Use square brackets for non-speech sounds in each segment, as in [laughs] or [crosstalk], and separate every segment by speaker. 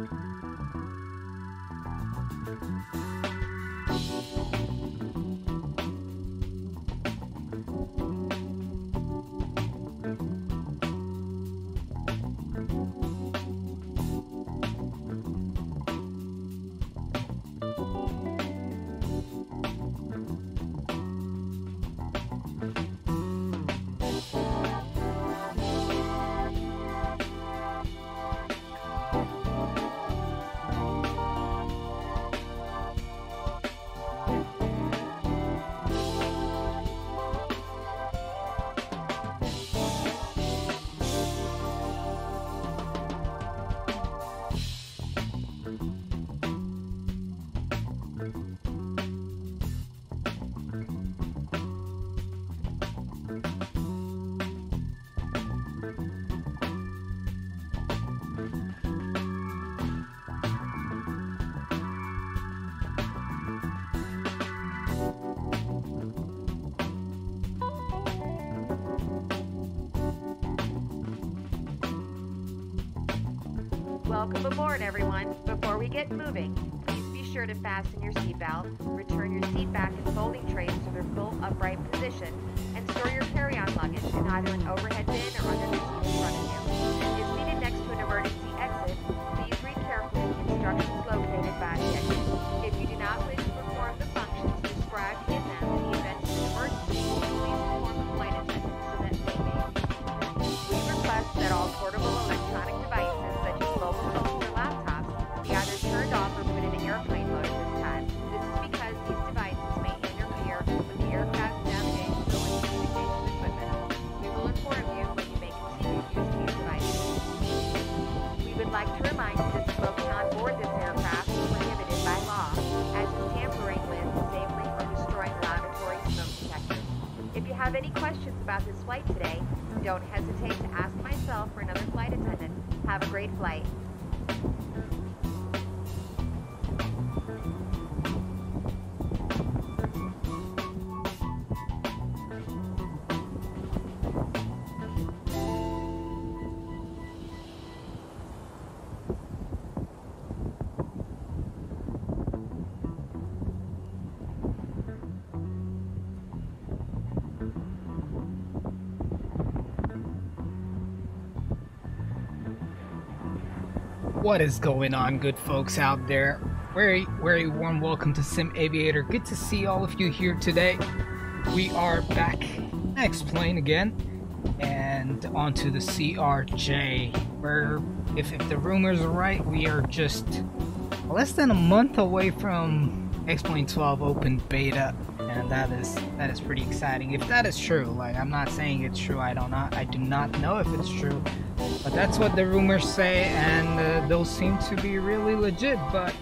Speaker 1: Welcome aboard, everyone. Before we get moving,
Speaker 2: What is going on, good folks out there? Very, very warm welcome to Sim Aviator. Good to see all of you here today. We are back X-Plane again and onto the CRJ, where, if, if the rumors are right, we are just less than a month away from X-Plane 12 open beta, and that is that is pretty exciting. If that is true, like I'm not saying it's true, I don't not I do not know if it's true, but that's what the rumors say, and uh, those seem to be really legit. But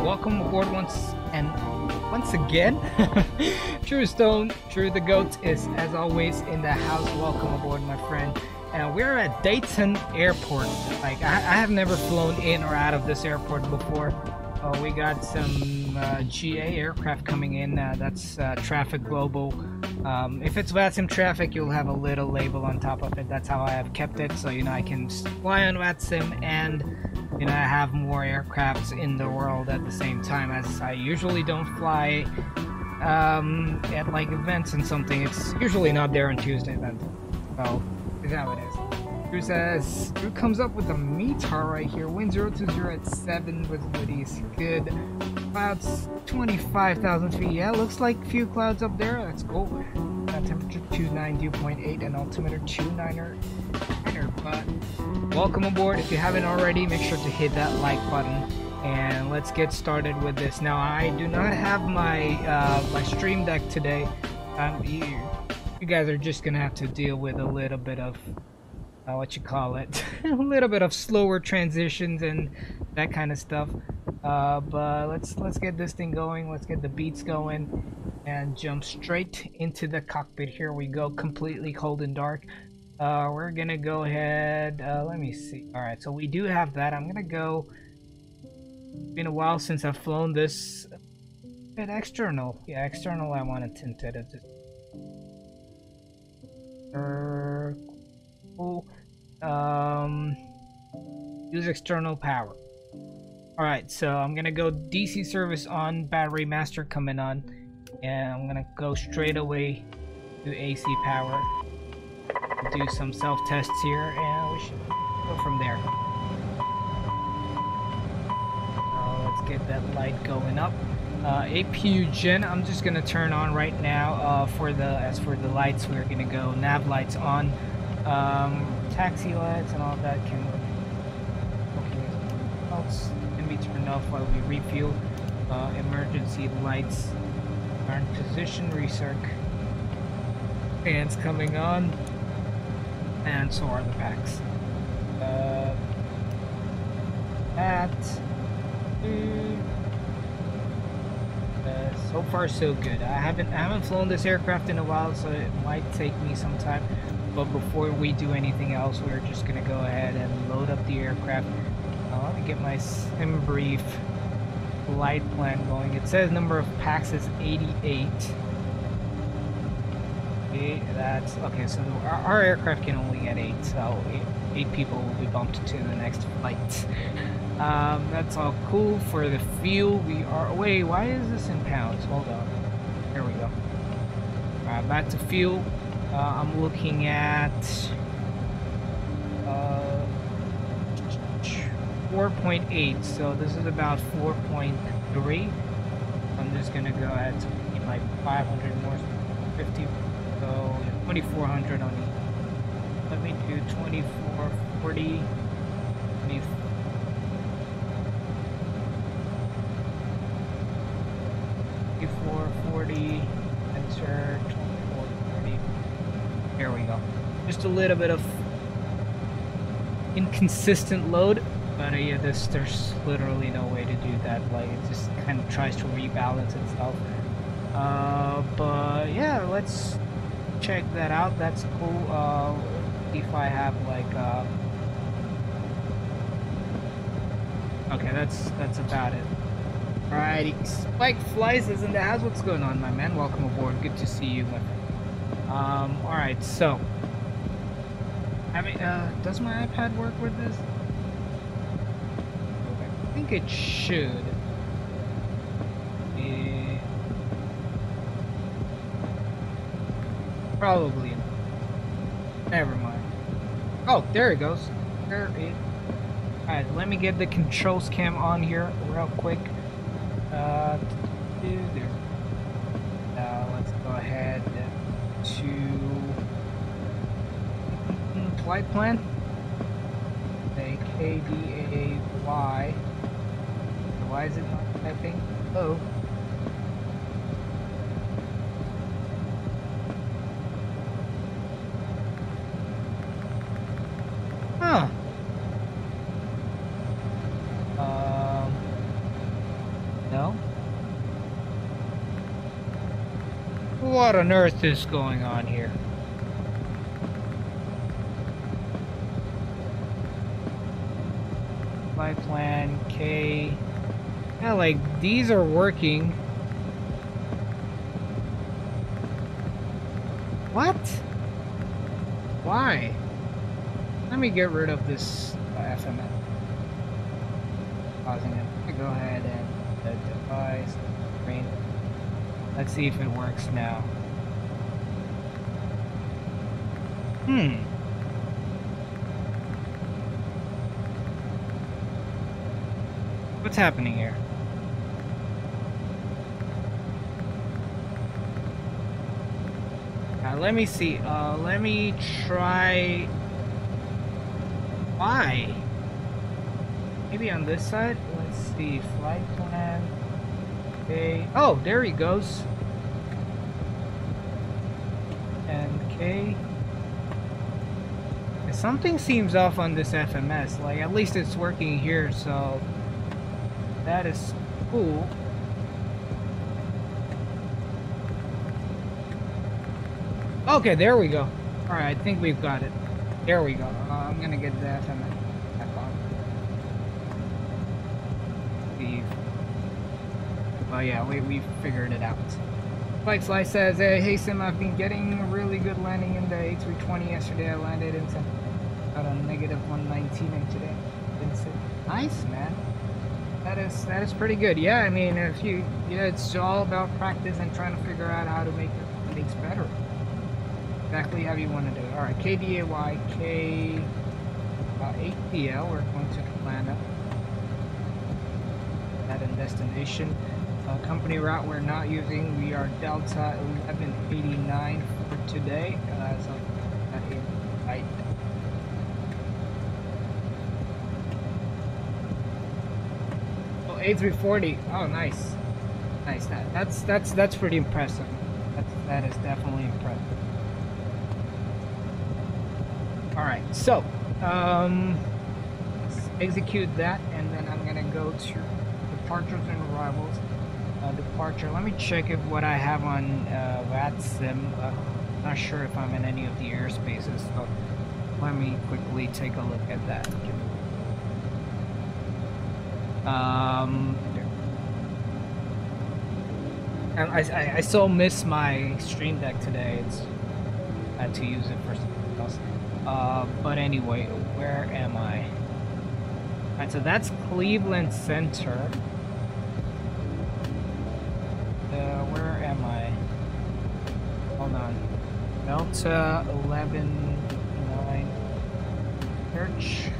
Speaker 2: welcome aboard once and once again. [laughs] True Stone, True the Goat is as always in the house. Welcome aboard, my friend. And we're at Dayton Airport. Like I, I have never flown in or out of this airport before. Uh, we got some uh, GA aircraft coming in. Uh, that's uh, Traffic Global. Um, if it's VATSIM traffic, you'll have a little label on top of it. That's how I have kept it, so you know I can fly on VATSIM and you know I have more aircrafts in the world at the same time. As I usually don't fly um, at like events and something. It's usually not there on Tuesday then. So is how it is. Drew says, who comes up with a METAR right here. Wind 020 at 7 with Woody's. Good. Clouds 25,000 feet. Yeah, looks like few clouds up there. That's cool. Uh, temperature 29, dew point 8, and altimeter 29er. But welcome aboard. If you haven't already, make sure to hit that like button. And let's get started with this. Now, I do not have my uh, my stream deck today. Um, you, you guys are just gonna have to deal with a little bit of uh, what you call it, [laughs] a little bit of slower transitions and that kind of stuff. Uh, but let's let's get this thing going. Let's get the beats going and jump straight into the cockpit. Here we go, completely cold and dark. Uh, we're gonna go ahead. Uh, let me see. All right, so we do have that. I'm gonna go. Been a while since I've flown this. Bit external, yeah, external. I want to tint it. Just... Cool. Um, use external power. Alright, so I'm gonna go DC service on, battery master coming on, and I'm gonna go straight away to AC power. Do some self-tests here, and we should go from there. Uh, let's get that light going up. Uh, APU gen, I'm just gonna turn on right now. Uh, for the as for the lights, we're gonna go nav lights on. Um, taxi lights and all that can. Okay, else be turned off while we refuel. Uh, emergency lights are in position. Recirc fans coming on, and so are the packs. Uh, that. Uh, so far, so good. I haven't I haven't flown this aircraft in a while, so it might take me some time. But before we do anything else, we're just gonna go ahead and load up the aircraft let me get my SimBrief flight plan going. It says number of pax is 88. Okay, that's okay. So our, our aircraft can only get eight, so eight, eight people will be bumped to the next flight. [laughs] Um, that's all cool for the fuel. We are. Wait, why is this in pounds? Hold on. Here we go. Alright, back to fuel. Uh, I'm looking at. 4.8, so this is about 4.3. I'm just gonna go ahead to keep my 500 more, 50, so 2400 on each. Let me do 24, 40, 20, Twenty-four, forty, enter, twenty-four, forty. There we go. Just a little bit of inconsistent load but uh, yeah, this there's literally no way to do that. Like it just kind of tries to rebalance itself. Uh, but yeah, let's check that out. That's cool. Uh, if I have like uh, okay, that's that's about it. Alrighty, Spike Flies is in the house. What's going on, my man? Welcome aboard. Good to see you. Um, alright, so. I mean, uh, does my iPad work with this? I think it should. Yeah. Probably. Never mind. Oh, there it goes. There it. Alright, let me get the controls cam on here real quick. Uh, there. Now let's go ahead to flight plan. A K D A Y. Why is it not typing? Oh. Huh. Um. No? What on earth is going on here? My plan K yeah, like, these are working. What? Why? Let me get rid of this uh, FMS. Pausing it. Go ahead and the device, screen. Let's see if it works now. Hmm. What's happening here? let me see. Uh, let me try... Why? Maybe on this side? Let's see. Flight plan. Okay. Oh, there he goes. And K. Something seems off on this FMS. Like, at least it's working here, so... That is cool. Okay, there we go. Alright, I think we've got it. There we go. Uh, I'm gonna get that and back on. Leave. Oh yeah, we, we figured it out. Flight Slice says, hey, hey Sim, I've been getting really good landing in the A320 yesterday. I landed in some, got a negative 119 today. Nice, man. That is that is pretty good. Yeah, I mean, if you yeah, it's all about practice and trying to figure out how to make things better. Exactly how you want to do it. All right, KDAY K uh, ATL. We're going to Atlanta. At a destination. Uh, company route we're not using. We are Delta 1189 for today. Uh, so that is right. Oh, A340. Oh, nice. Nice. That, that's that's that's pretty impressive. That's that is definitely impressive. All right. So, um, execute that, and then I'm gonna go to departures and arrivals uh, departure. Let me check if what I have on uh, VATSIM. Uh, not sure if I'm in any of the airspaces, so let me quickly take a look at that. Um, and I, I, I still miss my Stream Deck today. It's I had to use it for something else. Uh, but anyway, where am I? Alright, so that's Cleveland Center. Uh, where am I? Hold on. Delta 11 9 search.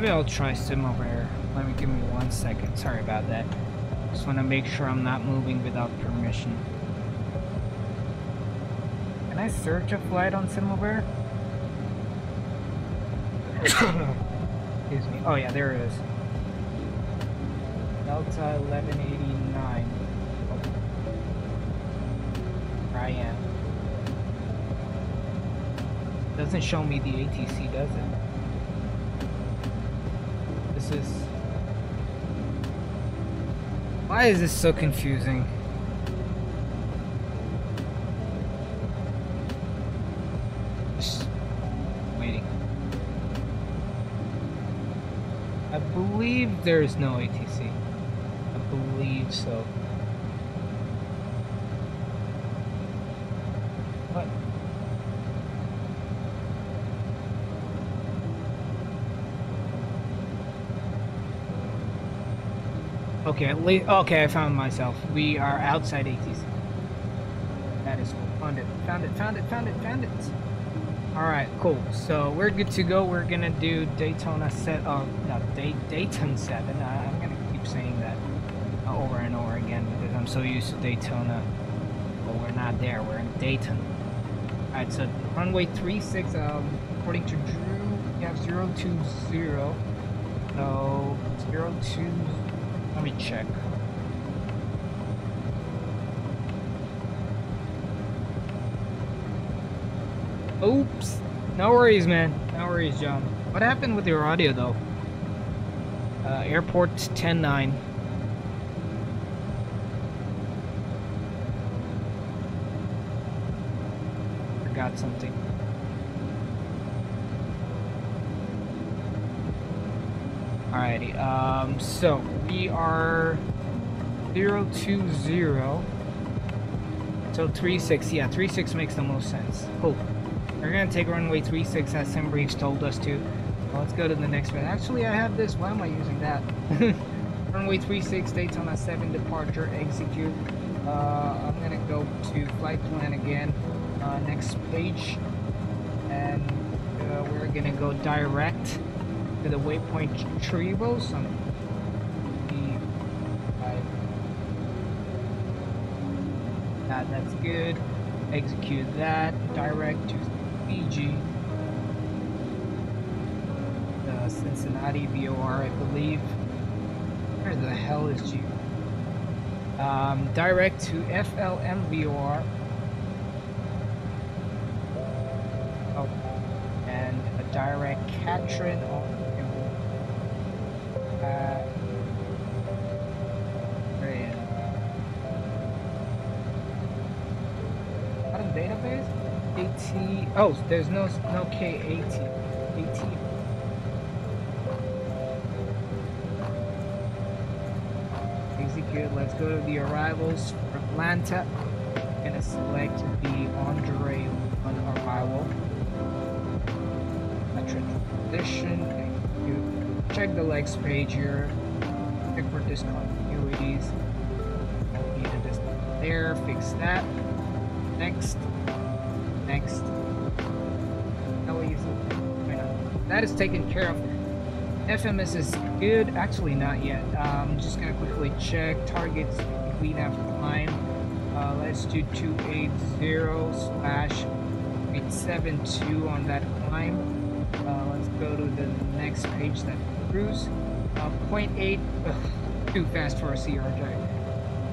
Speaker 2: Maybe I'll try SimAware. Let me give me one second. Sorry about that. Just want to make sure I'm not moving without permission. Can I search a flight on SimAware? [coughs] Excuse me. Oh yeah, there it is. Delta 1189. Where I am. Doesn't show me the ATC, does it? This is... Why is this so confusing? Waiting. I believe there is no ATC. I believe so. What? Okay, okay, I found myself. We are outside ATC. That is cool. Found it, found it, found it, found it, found it. Alright, cool. So we're good to go. We're gonna do Daytona set uh no, Day Dayton 7. I, am gonna keep saying that uh, over and over again because I'm so used to Daytona. But we're not there, we're in Dayton. Alright, so runway 36, um, according to Drew, we have 020. So 02 let me check. Oops. No worries, man. No worries, John. What happened with your audio, though? Uh, airport 10-9. Forgot something. Alrighty, um, so we are 020. So 36, yeah, 36 makes the most sense. Cool. We're gonna take runway 36 as SimBriefs told us to. Well, let's go to the next one. Actually, I have this. Why am I using that? [laughs] runway 36, Daytona 7 departure, execute. Uh, I'm gonna go to flight plan again. Uh, next page. And uh, we're gonna go direct to the waypoint Trevo. Some that, that's good. Execute that. Direct to Fiji, the Cincinnati VOR, I believe. Where the hell is G? Um, direct to FLM VOR. Oh, and a direct Katrin Oh, there's no no K AT. 18. Execute. Let's go to the arrivals for Atlanta. I'm gonna select the Andre on arrival. A transition. Check the legs page here. Check for discontinuities. There. Fix that. Next. Next. Easy? That is taken care of. FMS is good. Actually, not yet. I'm um, just gonna quickly check targets we have climb. Uh, let's do 280 slash 872 on that climb. Uh, let's go to the next page that cruise. Uh, 0.8, ugh, too fast for a CRJ.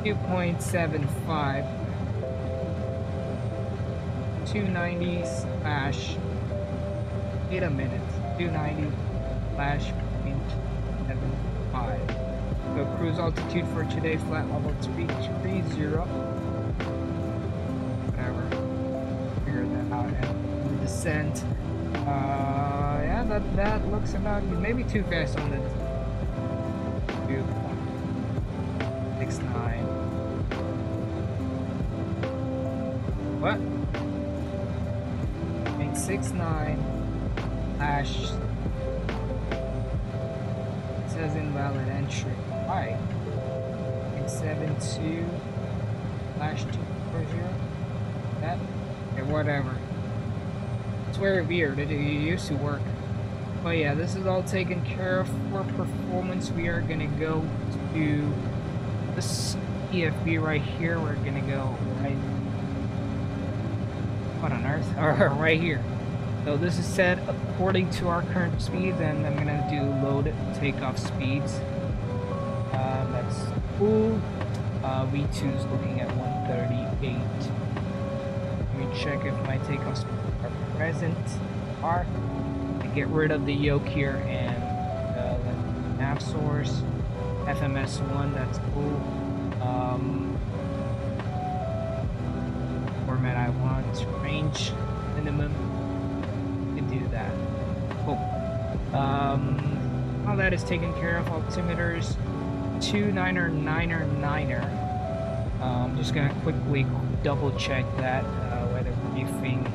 Speaker 2: 2.75. 290 slash, wait a minute, 290 slash 0.75. So cruise altitude for today, flat level 330. Whatever. Figure that out. And the descent. Uh, yeah, that, that looks about maybe too fast on the 0.69 slash says invalid entry. Why? 872 slash 240. That? Okay, whatever. It's very weird. It, it used to work. But yeah, this is all taken care of for performance. We are gonna go to this EFB right here. We're gonna go right. What on earth? [laughs] Right here. So this is set according to our current speeds and I'm gonna do load takeoff speeds. Uh, that's cool. Uh, V2 is looking at 138. Let me check if my takeoff speeds are present. Are. Get rid of the yoke here and uh, the nav source. FMS1, that's cool. Um, format I want, range minimum do that. Cool. Um, all that is taken care of. Altimeters, two niner niner niner. Um, just gonna quickly double check that uh, weather briefing.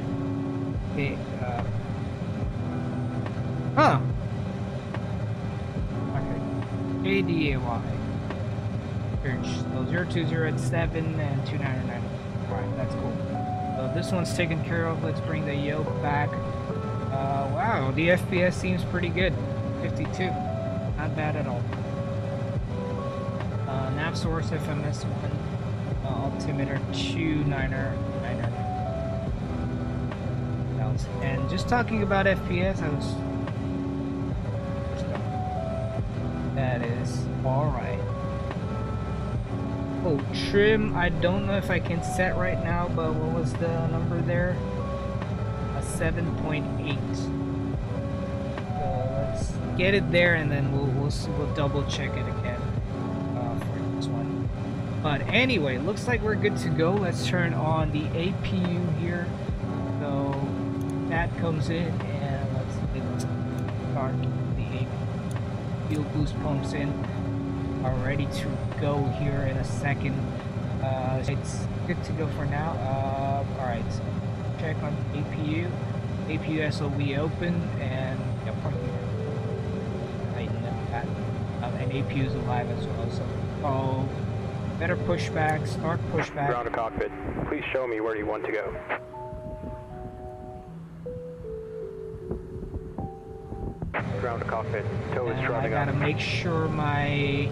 Speaker 2: Okay. Uh, huh. Okay. ADAY. So 020 at 7 and 2999. Alright, that's cool. So this one's taken care of. Let's bring the yoke back. Wow, the FPS seems pretty good. 52. Not bad at all. Uh, nav source FMS1. Uh, altimeter 29er. And just talking about FPS, I was. That is alright. Oh, trim. I don't know if I can set right now, but what was the number there? 7.8. So let's get it there and then we'll, we'll, we'll double check it again uh, for this one. But anyway, looks like we're good to go. Let's turn on the APU here. So that comes in and let's start the APU. Fuel boost pumps in are ready to go here in a second. Uh, it's good to go for now. Uh, Alright, check on APU. APU SOV open and yeah, tighten that. Um, and APU is alive as well. So oh, better pushback, start pushback.
Speaker 3: Ground to cockpit. Please show me where you want to go. Ground to cockpit. Tow is driving
Speaker 2: I gotta
Speaker 3: up.
Speaker 2: make sure my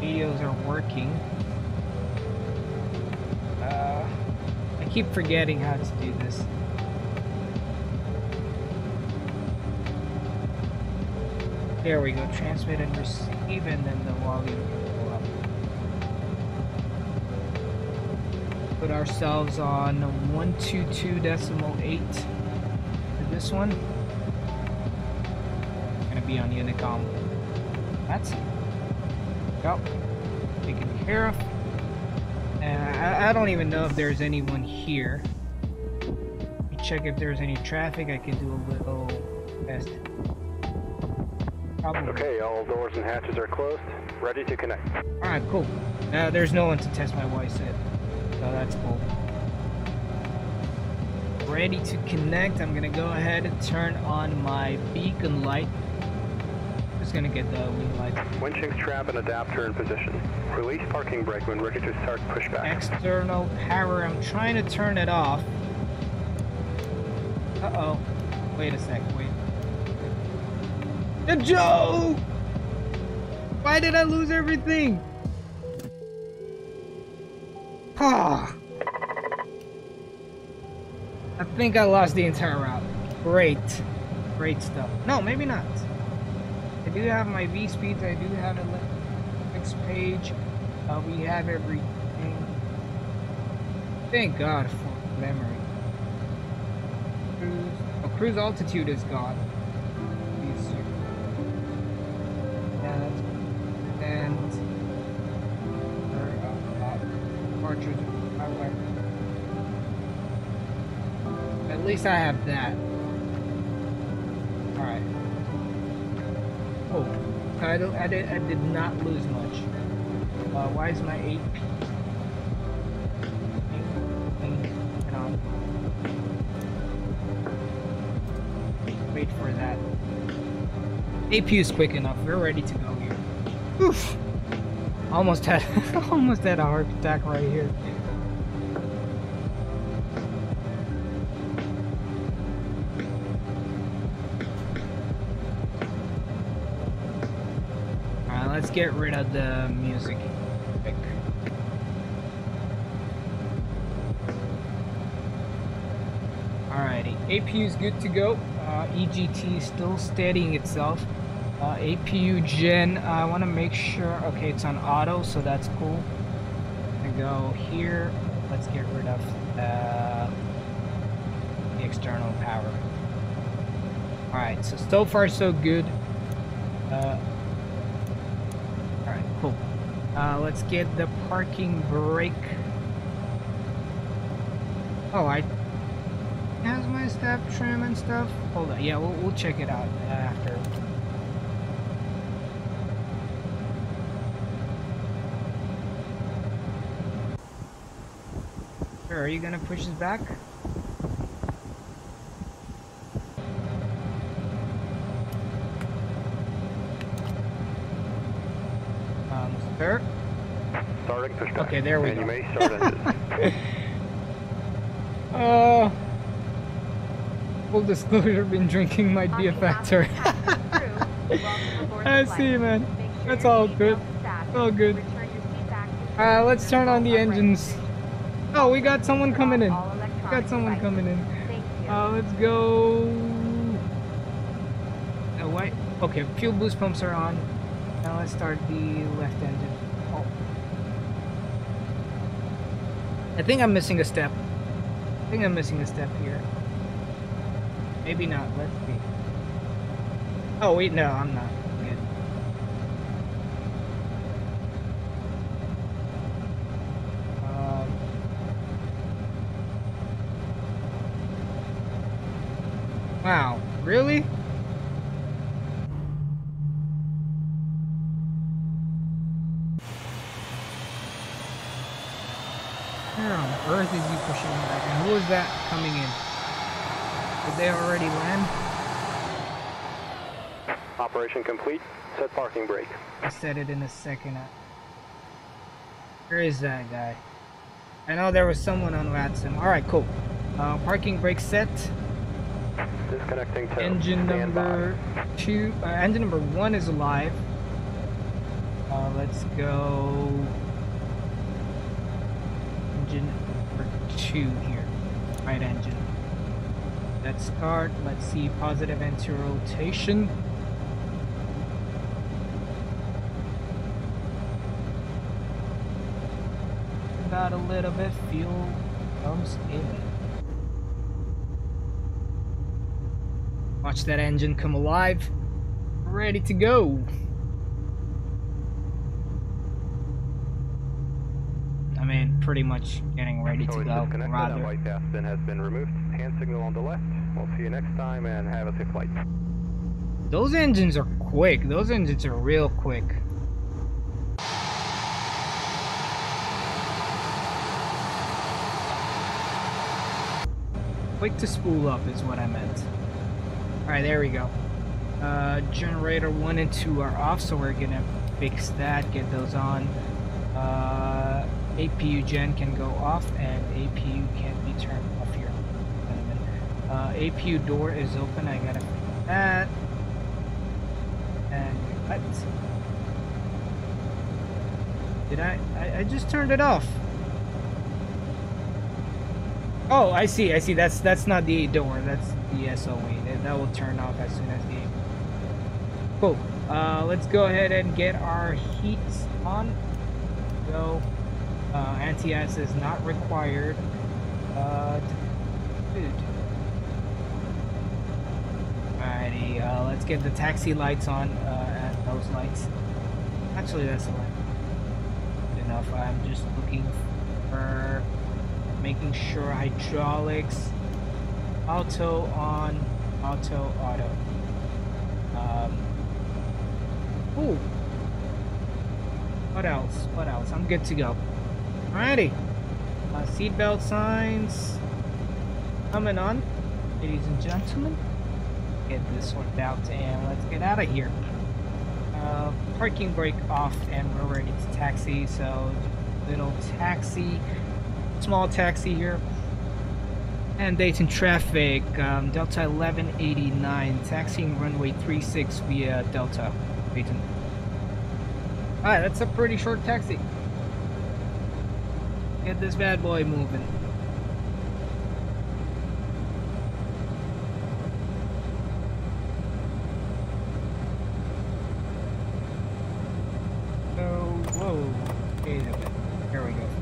Speaker 2: videos are working. Keep forgetting how to do this. There we go, transmit and receive, and then the volume will go up. Put ourselves on 122 decimal 8 for this one. Gonna be on Unicom. That's it. Yep. Taken care of. I, I don't even know if there's anyone here. Let me check if there's any traffic. I can do a little test. Probably.
Speaker 3: Okay, all doors and hatches are closed. Ready to connect.
Speaker 2: Alright, cool. Uh, there's no one to test my yet. So that's cool. Ready to connect. I'm gonna go ahead and turn on my beacon light. Just gonna get the wing light.
Speaker 3: Winching strap and adapter in position. Release parking brake when ready to start pushback.
Speaker 2: External power. I'm trying to turn it off. Uh-oh. Wait a sec. Wait. The Joe! Why did I lose everything? Ah. I think I lost the entire route. Great. Great stuff. No, maybe not. I do have my V speeds. I do have a next page. Uh, we have everything. Thank God for memory. Cruise. Oh, cruise altitude is gone. And. At least I have that. All right. Oh, I, don't, I did. I did not lose much. Uh, why is my 8 P? Turn on. Wait for that. AP is quick enough. We're ready to go here. Oof. Almost had [laughs] almost had a heart attack right here. Get rid of the music. quick. Alrighty, APU is good to go. Uh, EGT is still steadying itself. Uh, APU gen, I want to make sure. Okay, it's on auto, so that's cool. I go here. Let's get rid of uh, the external power. Alright, so so far so good. Uh, Alright, cool. Uh, let's get the parking brake. Oh, I has my step trim and stuff. Hold on, yeah, we'll, we'll check it out after. Sure, are you gonna push this back? Um, sir?
Speaker 3: Starting pushback.
Speaker 2: Okay, there we
Speaker 3: and
Speaker 2: go. [laughs]
Speaker 3: you may start engines.
Speaker 2: Uh, full [laughs] disclosure, been drinking my
Speaker 1: On behalf
Speaker 2: Factor.
Speaker 1: of the captain and crew, welcome aboard the
Speaker 2: I see, man. That's all good. All good.
Speaker 1: Return your seat back to
Speaker 2: Uh, let's turn on the engines. Oh, we got someone coming in. We got someone coming in. Uh, let's go. Uh, why? Okay, fuel boost pumps are on. Now let's start the left engine. Oh. I think I'm missing a step. I think I'm missing a step here. Maybe not. Let's see. Oh wait, no, I'm not. Good. Um, Wow, really? Where on earth is he pushing me back? And who is that coming in? Did they already land?
Speaker 3: Operation complete. Set parking brake.
Speaker 2: I said it in a second. Where is that guy? I know there was someone on Watson. Alright, cool. Uh, parking brake set.
Speaker 3: Disconnecting tow.
Speaker 2: Engine
Speaker 3: Stand by.
Speaker 2: number two, uh, engine number one is alive. Uh, let's go. Engine number two here, right engine. Let's start. Let's see positive anti-rotation. About a little bit. Fuel comes in. Watch that engine come alive. Ready to go. I mean, pretty much getting ready
Speaker 3: So
Speaker 2: to go.
Speaker 3: disconnected. That
Speaker 2: Rather.
Speaker 3: white bin has been removed. Hand signal on the left. We'll see you next time and have a safe flight.
Speaker 2: Those engines are quick. Those engines are real quick. Quick to spool up is what I meant. Alright, there we go. Uh, generator 1 and 2 are off, so we're gonna fix that, get those on. Uh, APU gen can go off, and APU can't be turned off here. Uh, APU door is open, I gotta fix that. And cut. Did I, I? I just turned it off. Oh, I see, I see. That's that's not the door. That's the SOV. That, that will turn off as soon as the. Cool. Uh, let's go ahead and get our heat on. Go. Uh, anti-ice is not required. Uh, dude. Alrighty, uh, let's get the taxi lights on, uh, those lights. Actually, that's enough. enough. I'm just looking for making sure hydraulics, auto on, auto, auto. Um, ooh. What else? What else? I'm good to go. Alrighty. Uh, seatbelt signs coming on, ladies and gentlemen get this worked out and let's get out of here. Uh, parking brake off and we're ready to taxi. So little taxi, small taxi here. And Dayton traffic, um, Delta 1189, taxiing runway 36 via Delta, Dayton. Alright, that's a pretty short taxi. Get this bad boy moving.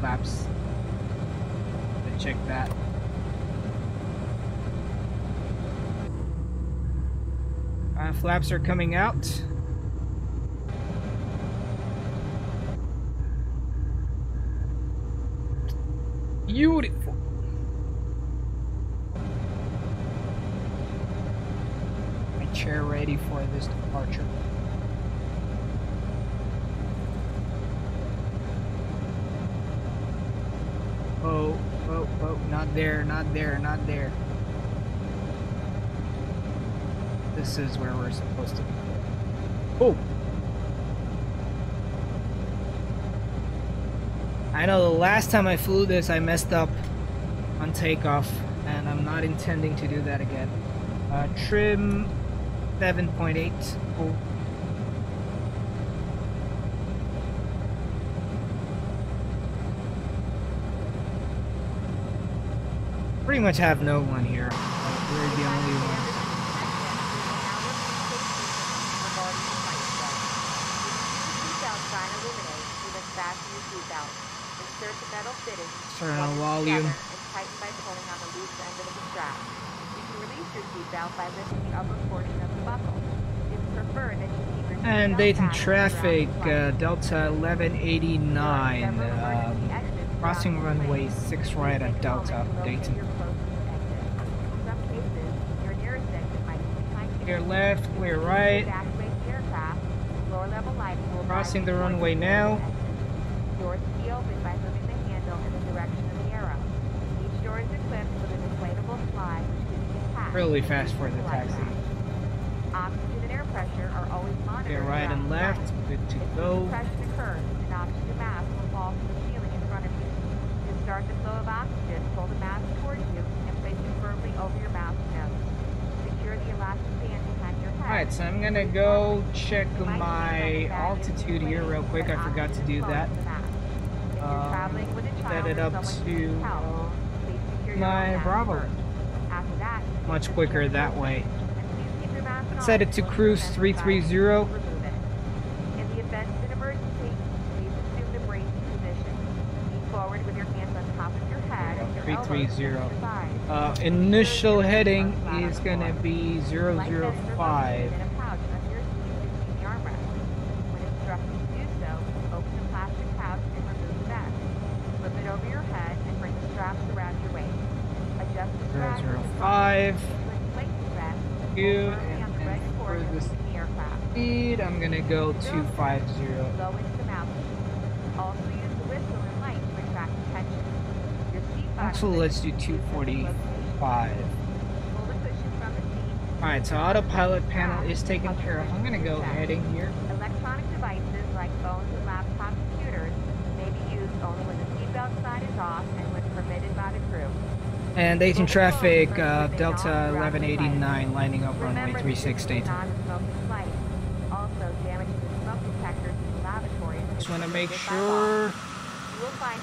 Speaker 2: flaps. check that. Uh, flaps are coming out. Beautiful. My chair ready for this departure. Oh, oh, oh, not there, not there, not there. This is where we're supposed to be. Oh! I know the last time I flew this, I messed up on takeoff, and I'm not intending to do that again. Uh, trim 7.8. Oh. pretty much have no one here. Like, we're the only ones. Turn on volume. And tighten by pulling on the loose end of the strap. You can release your seatbelt by lifting the upper portion of the buckle. It's preferred that you keep your And Dayton traffic, uh, Delta 1189, um, crossing runway 6 right at Delta, Dayton. Clear left, clear right. Crossing the runway now. Doors to be opened by moving the handle in the direction of the arrow. Each door is equipped with an inflatable slide which can be attached. Really fast for the taxi. Oxygen and air pressure are always monitored. Okay, right and left, good to go. If depression occurs, an oxygen mask will fall from the ceiling in front of you. To start the flow of oxygen, pull the mask towards you and place it firmly over your mouth nose. Secure the elastic Alright, so I'm gonna go check my altitude here real quick. I forgot to do that. Um, set it up to my Bravo. Much quicker that way. Set it to cruise 330. 330. Uh, initial heading is going to be 005. Zero zero five. You and for this speed, I'm gonna go 250.
Speaker 1: Go into the mountains. Also use the whistle and light to attract attention. Your seat box
Speaker 2: Actually, let's do
Speaker 1: position is
Speaker 2: 245.
Speaker 1: Pull the cushion from the seat.
Speaker 2: Alright, so autopilot panel is taken care of. I'm gonna go heading here.
Speaker 1: Electronic devices like phones and laptop computers may be used only when the seatbelt sign is off and when permitted by the crew.
Speaker 2: And Dayton traffic, uh, Delta 1189 lining up runway
Speaker 1: Remember,
Speaker 2: 36
Speaker 1: this
Speaker 2: Just want to make sure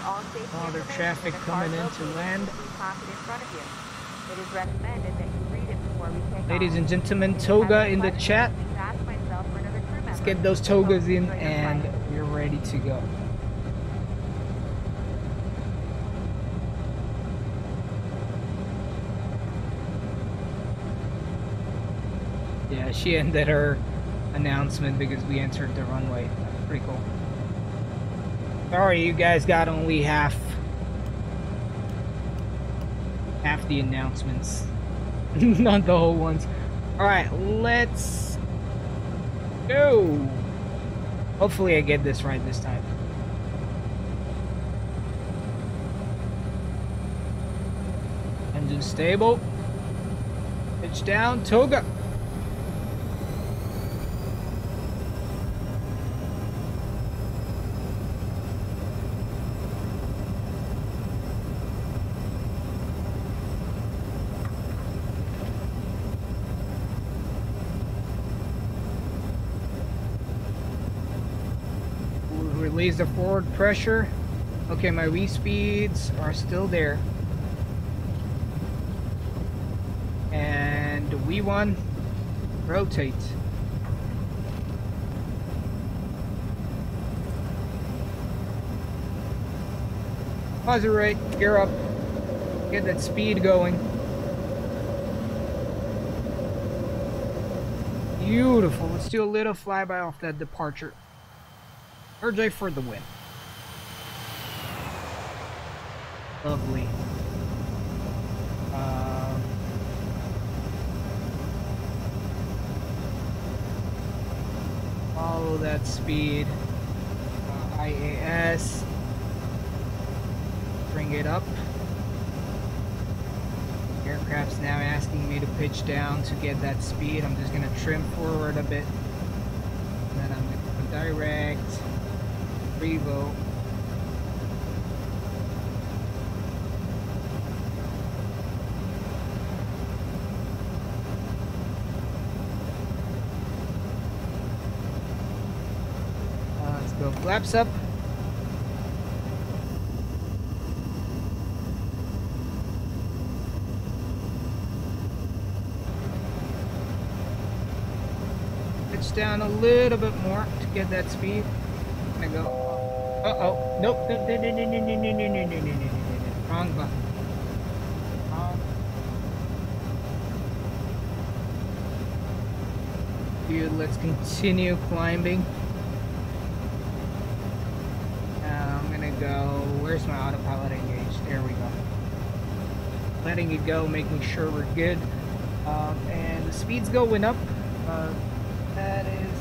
Speaker 1: all the
Speaker 2: traffic coming in to land. Ladies and gentlemen, toga in the chat. Let's get those togas in and we're ready to go. Yeah, she ended her announcement because we entered the runway. Pretty cool. Sorry, you guys got only half half the announcements. [laughs] Not the whole ones. Alright, let's go. Hopefully I get this right this time. Engine stable. Pitch down, toga. We'll Release the forward pressure. Okay, my V-speeds are still there. And V1 rotate. It right, gear up, get that speed going. Beautiful. Let's do a little flyby off that departure. RJ for the win. Lovely. Um, follow that speed. Uh, IAS. Bring it up. Aircraft's now asking me to pitch down to get that speed. I'm just gonna trim forward a bit. And then I'm gonna direct. Revo. Uh, let's go flaps up. Pitch down a little bit more to get that speed. Gonna go. Uh oh. Nope. No, no, no, no, no, no, no, no, no, no, no, no, no, no. Wrong button. Dude, let's continue climbing. Now I'm gonna go. Where's my autopilot engaged? There we go. Letting it go, making sure we're good. Um, and the speed's going up. Uh, that is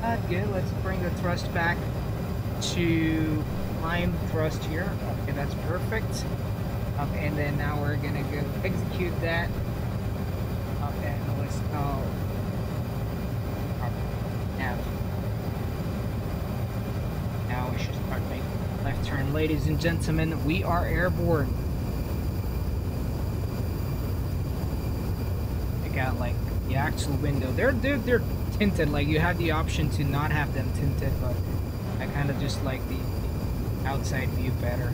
Speaker 2: not good. Let's bring the thrust back to climb thrust here. Okay, that's perfect. Um, and then now we're gonna go execute that. Um, and let's go. Now, now we should start making left turn, ladies and gentlemen. We are airborne. They got like the actual window. They're they're they're tinted. Like you have the option to not have them tinted, but I kind of just like the, the outside view better.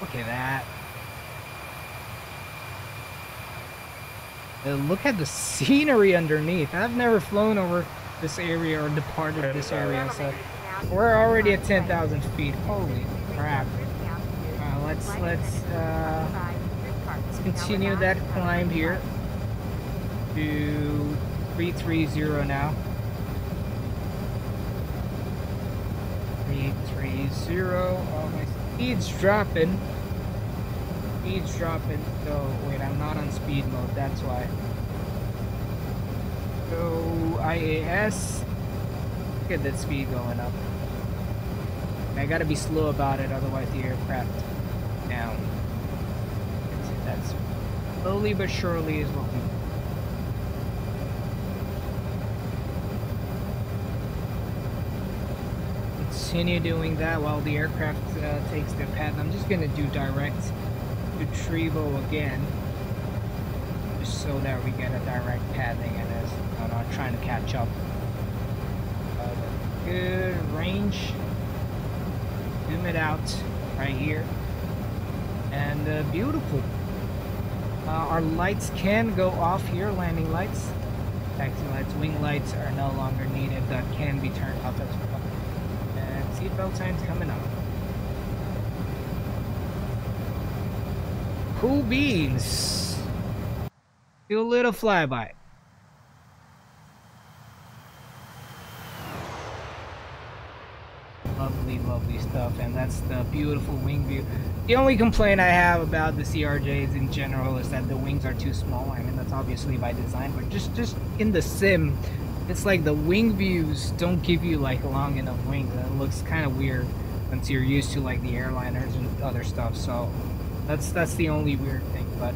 Speaker 2: Look at that. Uh, look at the scenery underneath. I've never flown over this area or departed this area, so we're already at 10,000 feet. Holy crap. Uh, let's let's uh, let's continue that climb here to 330 now. 330. Oh, my speed's dropping. Speed's dropping. So wait, I'm not on speed mode. That's why. IAS. Look at that speed going up. I gotta be slow about it, otherwise the aircraft down. That's slowly but surely is what we continue doing that while the aircraft uh, takes their path. I'm just gonna do direct retrieval again, just so that we get a direct pathing and as I'm not trying to catch up. Uh, good range. Zoom it out right here, and uh, beautiful. Uh, our lights can go off here, landing lights. Taxi lights, wing lights are no longer needed. That can be turned off as well. And seatbelt signs coming up. Cool beans. Do a little flyby. Lovely, lovely stuff, and that's the beautiful wing view. The only complaint I have about the CRJs in general is that the wings are too small. I mean, that's obviously by design, but just just in the sim, it's like the wing views don't give you like long enough wings. And it looks kind of weird once you're used to like the airliners and other stuff. So that's that's the only weird thing. But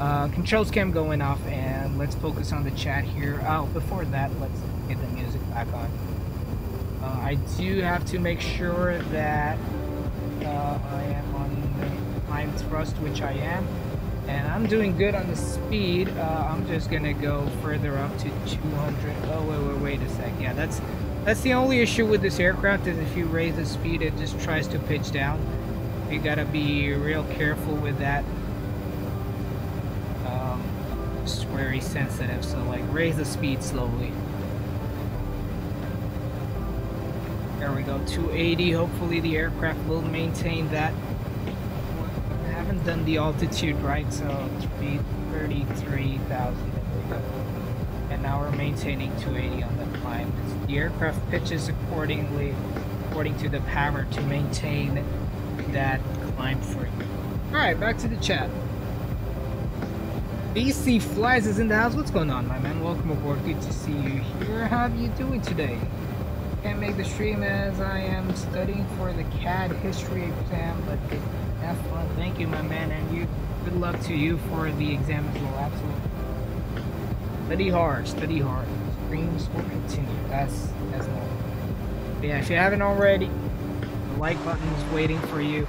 Speaker 2: uh, controls cam going off, and let's focus on the chat here. Oh, before that, let's get the music back on. Uh, I do have to make sure that uh, I am on the climb thrust, which I am, and I'm doing good on the speed. Uh, I'm just gonna go further up to 200. Oh wait, wait, wait a sec. Yeah, that's that's the only issue with this aircraft is if you raise the speed, it just tries to pitch down. You gotta be real careful with that. Um, it's very sensitive, so like raise the speed slowly. There we go, 280. Hopefully the aircraft will maintain that. I haven't done the altitude right, so it should be 33,000. And now we're maintaining 280 on the climb. The aircraft pitches accordingly, according to the power to maintain that climb for. Alright, back to the chat. BC Flies is in the house. What's going on, my man? Welcome aboard. Good to see you here. How are you doing today? Can't make the stream as I am studying for the CAD history exam, but have fun. Thank you, my man, and you. Good luck to you for the exam as well. Absolutely. Study hard. Study hard. Streams will continue. That's that's normal. But yeah, if you haven't already, the like button is waiting for you.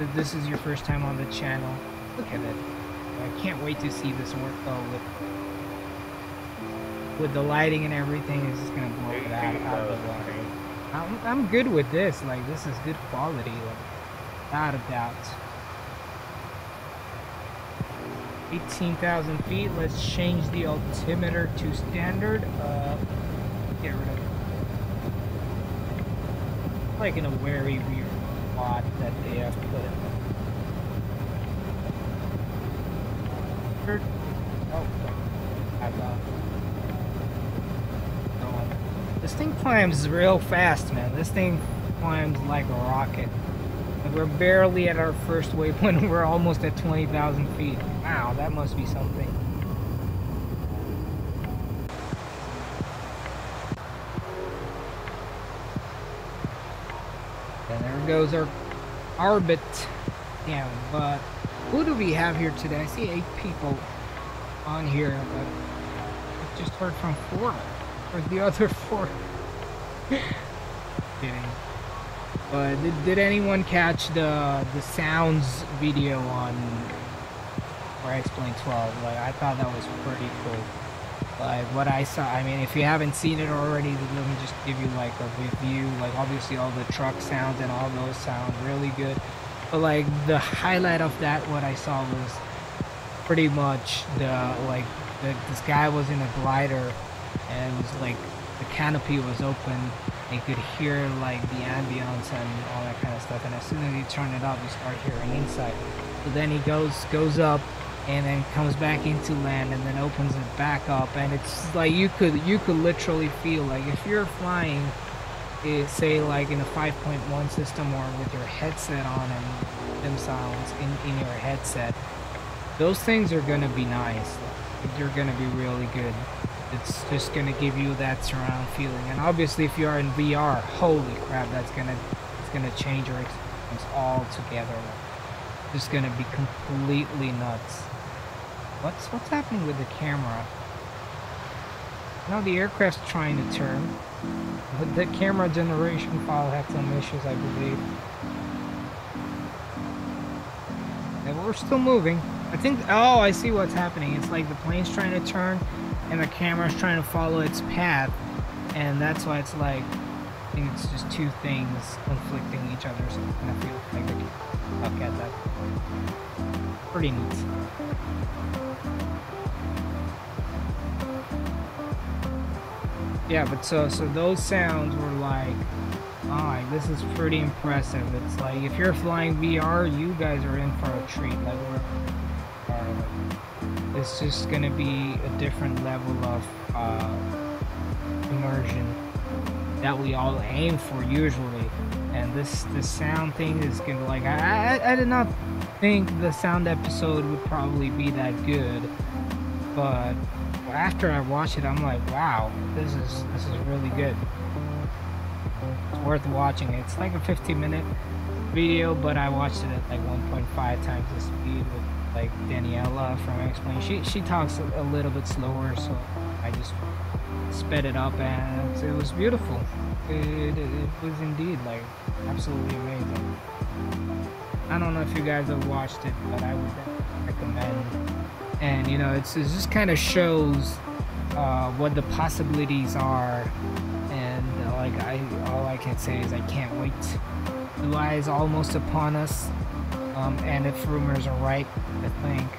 Speaker 2: If this is your first time on the channel, look at it. I can't wait to see this work though with the lighting and everything, it's just gonna blow it out, out of the water. I'm, I'm good with this. Like this is good quality, like, without a doubt. 18,000 feet. Let's change the altimeter to standard. Uh, get rid of. it. Like in a very weird spot that they have put it. Oh, I got. This thing climbs real fast, man. This thing climbs like a rocket. We're barely at our first waypoint. [laughs] We're almost at 20,000 feet. Wow, that must be something. And there goes our orbit. Yeah, but who do we have here today? I see eight people on here, but I just heard from four. Or the other four. [laughs] Kidding. But did, did anyone catch the the sounds video on where I X-Plane 12? Like I thought that was pretty cool. Like what I saw, I mean, if you haven't seen it already, let me just give you like a review. Like obviously all the truck sounds and all those sound really good. But like the highlight of that, what I saw was pretty much the like the, this guy was in a glider and it was like the canopy was open you could hear like the ambience and all that kind of stuff and as soon as you turn it up you start hearing inside. So then he goes goes up and then comes back into land and then opens it back up and it's like you could you could literally feel like if you're flying it, say like in a 5.1 system or with your headset on and them sounds in, in your headset those things are gonna be nice. They're gonna be really good it's just gonna give you that surround feeling. And obviously, if you are in VR, holy crap, that's gonna it's gonna change your experience altogether. Just gonna be completely nuts. What's what's happening with the camera? Now the aircraft's trying to turn, but the camera generation file had some issues, I believe. And we're still moving. I think, oh, I see what's happening. It's like the plane's trying to turn and the camera's trying to follow its path. And that's why it's like, I think it's just two things conflicting each other. So I feel like a look at that. Pretty neat. Yeah, but so so those sounds were like, oh, this is pretty impressive. It's like if you're flying VR, you guys are in for a treat. Like we're, it's just gonna be a different level of uh, immersion that we all aim for usually. And this this sound thing is gonna like I, I I did not think the sound episode would probably be that good, but after I watch it, I'm like, wow, this is this is really good. It's worth watching. It's like a 15 minute video, but I watched it at like 1.5 times the speed like Daniela from X-Plane. She she talks a, little bit slower, so I just sped it up, and it was beautiful. It, it, was indeed like absolutely amazing. I don't know if you guys have watched it, but I would recommend and you know it's, it just kind of shows uh, what the possibilities are and uh, like I all I can say is I can't wait July is almost upon us um, and if rumors are right I think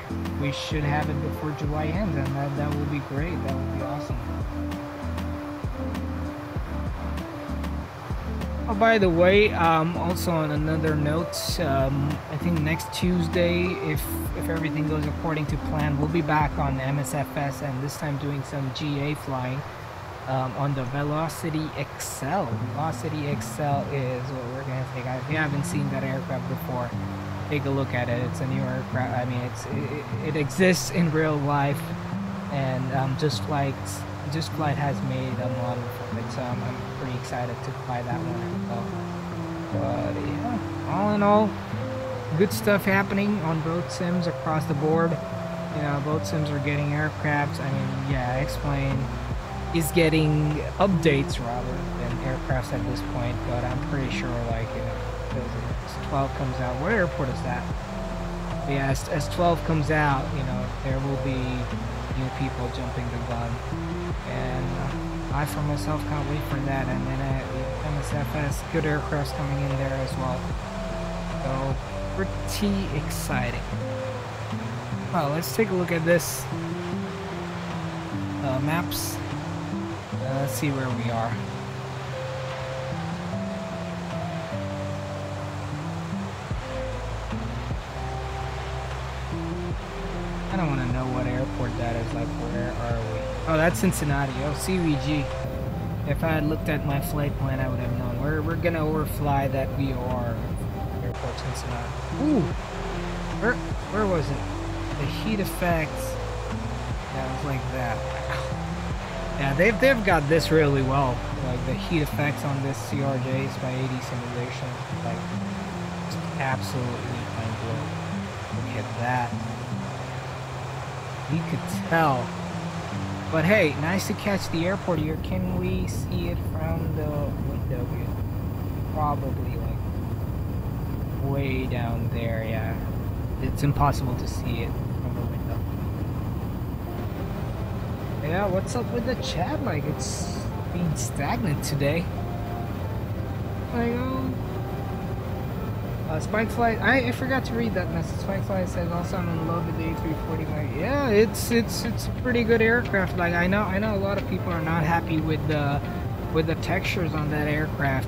Speaker 2: we should have it before July ends and that, that will be great that would be awesome Oh, by the way, um, also on another note, um, I think next Tuesday, if if everything goes according to plan, we'll be back on MSFS and this time doing some GA flying um, on the Velocity XL. Velocity XL is what we're gonna take. If you haven't seen that aircraft before, take a look at it. It's a new aircraft. I mean, it's it, it exists in real life, and um, just flight just flight has made a model it. So I'm, I'm pretty excited to fly that one. But yeah, all in all, good stuff happening on both sims across the board. You know, both sims are getting aircrafts. I mean, yeah, X-Plane is getting updates rather than aircrafts at this point, but I'm pretty sure, like, you know, as 12 comes out, what airport is that? But yeah, as, as 12 comes out, you know, there will be new people jumping the gun. And uh, I, for myself, can't wait for that. And then uh, MSFS, good aircrafts coming in there as well. So, pretty exciting. Well, let's take a look at this. Uh, maps. Uh, let's see where we are. I don't want to know what airport that is. Like, where are we? Oh, that's Cincinnati. Oh, CVG. If I had looked at my flight plan, I would have known. We're, we're gonna overfly that VOR airport Cincinnati. Ooh! Where, where was it? The heat effects. Yeah, it was like that. [laughs] Yeah, they've, they've got this really well. Like, the heat effects on this CRJs by AD Simulation. Like, absolutely mind-blowing. Look at that. You could tell. But hey, nice to catch the airport here. Can we see it from the window? Probably like way down there, yeah. It's impossible to see it from the window. Yeah, what's up with the chat? Like, it's being stagnant today. Like, um, uh, I, I forgot to read that message. Spikefly says also I'm in love with the A340. Like, yeah, it's it's it's a pretty good aircraft. Like I know I know a lot of people are not happy with the with the textures on that aircraft,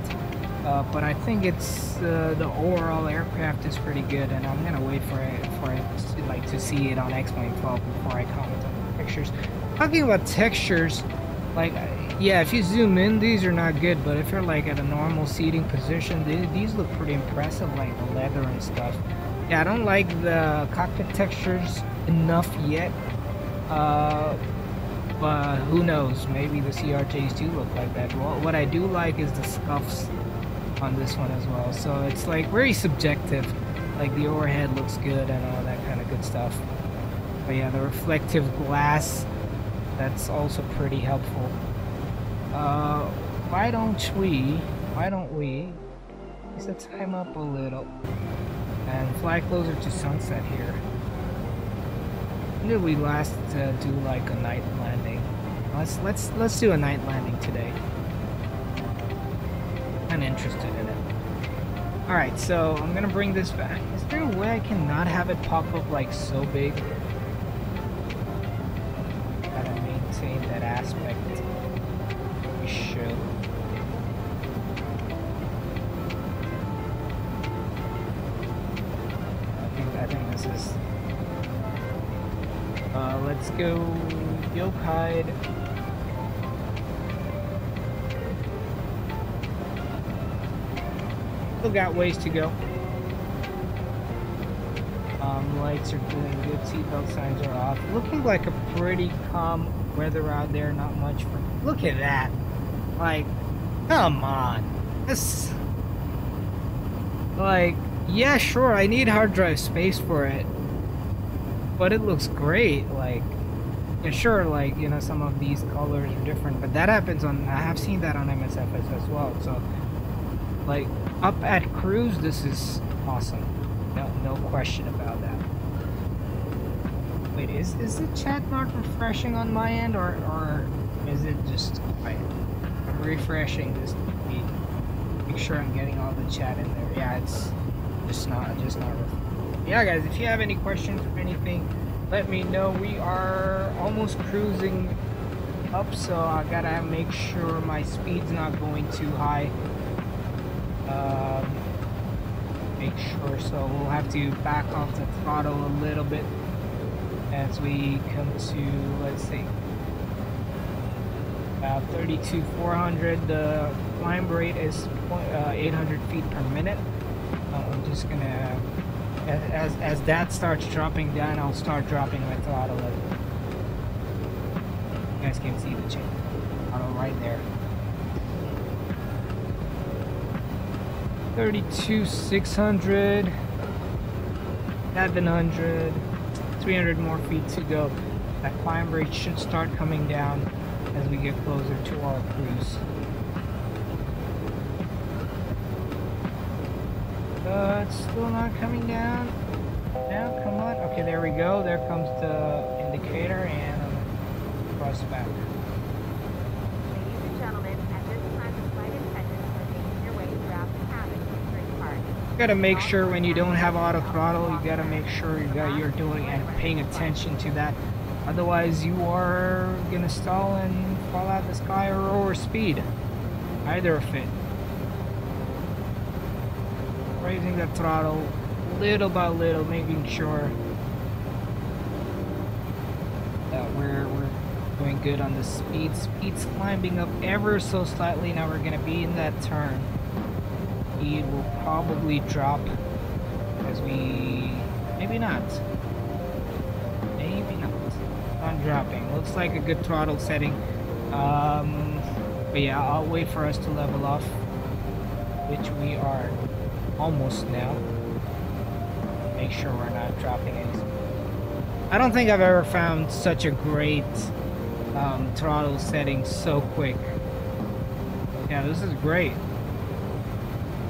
Speaker 2: uh, but I think it's uh, the overall aircraft is pretty good, and I'm gonna wait for it for it to, like to see it on X-Plane 12 before I comment on the pictures. Talking about textures, like yeah, if you zoom in, these are not good, but if you're like at a normal seating position, they, these look pretty impressive, like the leather and stuff. Yeah, I don't like the cockpit textures enough yet. Uh, But who knows? Maybe the CRJs do look like that. Well, what I do like is the scuffs on this one as well. So it's like very subjective. Like the overhead looks good and all that kind of good stuff. But yeah, the reflective glass, that's also pretty helpful. Uh, why don't we, why don't we, set time up a little and fly closer to sunset here. When did we last uh, do like a night landing? Let's let's let's do a night landing today. I'm interested in it. All right, so I'm gonna bring this back. Is there a way I can not have it pop up like so big? Yokai. Still got ways to go. Um, lights are doing good. Seatbelt signs are off. Looking like a pretty calm weather out there. Not much for. Look at that. Like, come on. This. Like, yeah, sure. I need hard drive space for it, but it looks great. Like, yeah, sure. Like, you know, some of these colors are different, but that happens on. I have seen that on MSFS as well. So, like, up at cruise, this is awesome. No, no question about that. Wait, is is the chat not refreshing on my end, or or is it just quiet? I'm refreshing this to make sure I'm getting all the chat in there. Yeah, it's just not just not. Ref- yeah, guys, if you have any questions or anything, let me know. We are almost cruising up, so I gotta make sure my speed's not going too high. Um, make sure so we'll have to back off the throttle a little bit as we come to let's see about 32 400 the climb rate is uh, 800 feet per minute uh, I'm just gonna as, as, that starts dropping down I'll start dropping my throttle you guys can see the change throttle right there. 32 600 700 300 more feet to go. That climb rate should start coming down as we get closer to our cruise uh, it's still not coming down. Now come on. Okay there we go. There comes the indicator and um, cross back.
Speaker 1: Ladies and gentlemen, at this time, the flight attendants are making their way throughout the cabin to Park.
Speaker 2: gotta make sure when you don't have auto throttle you gotta make sure that you're doing and paying attention to that. Otherwise you are gonna stall and fall out the sky or over speed. Either of it raising the throttle little by little making sure that we're we're doing good on the speed. Speed's climbing up ever so slightly. Now we're gonna be in that turn. Speed will probably drop as we maybe not. Maybe not. Not dropping. Looks like a good throttle setting. Um but yeah i'll wait for us to level off which we are almost now make sure we're not dropping any i don't think i've ever found such a great um, throttle setting so quick yeah this is great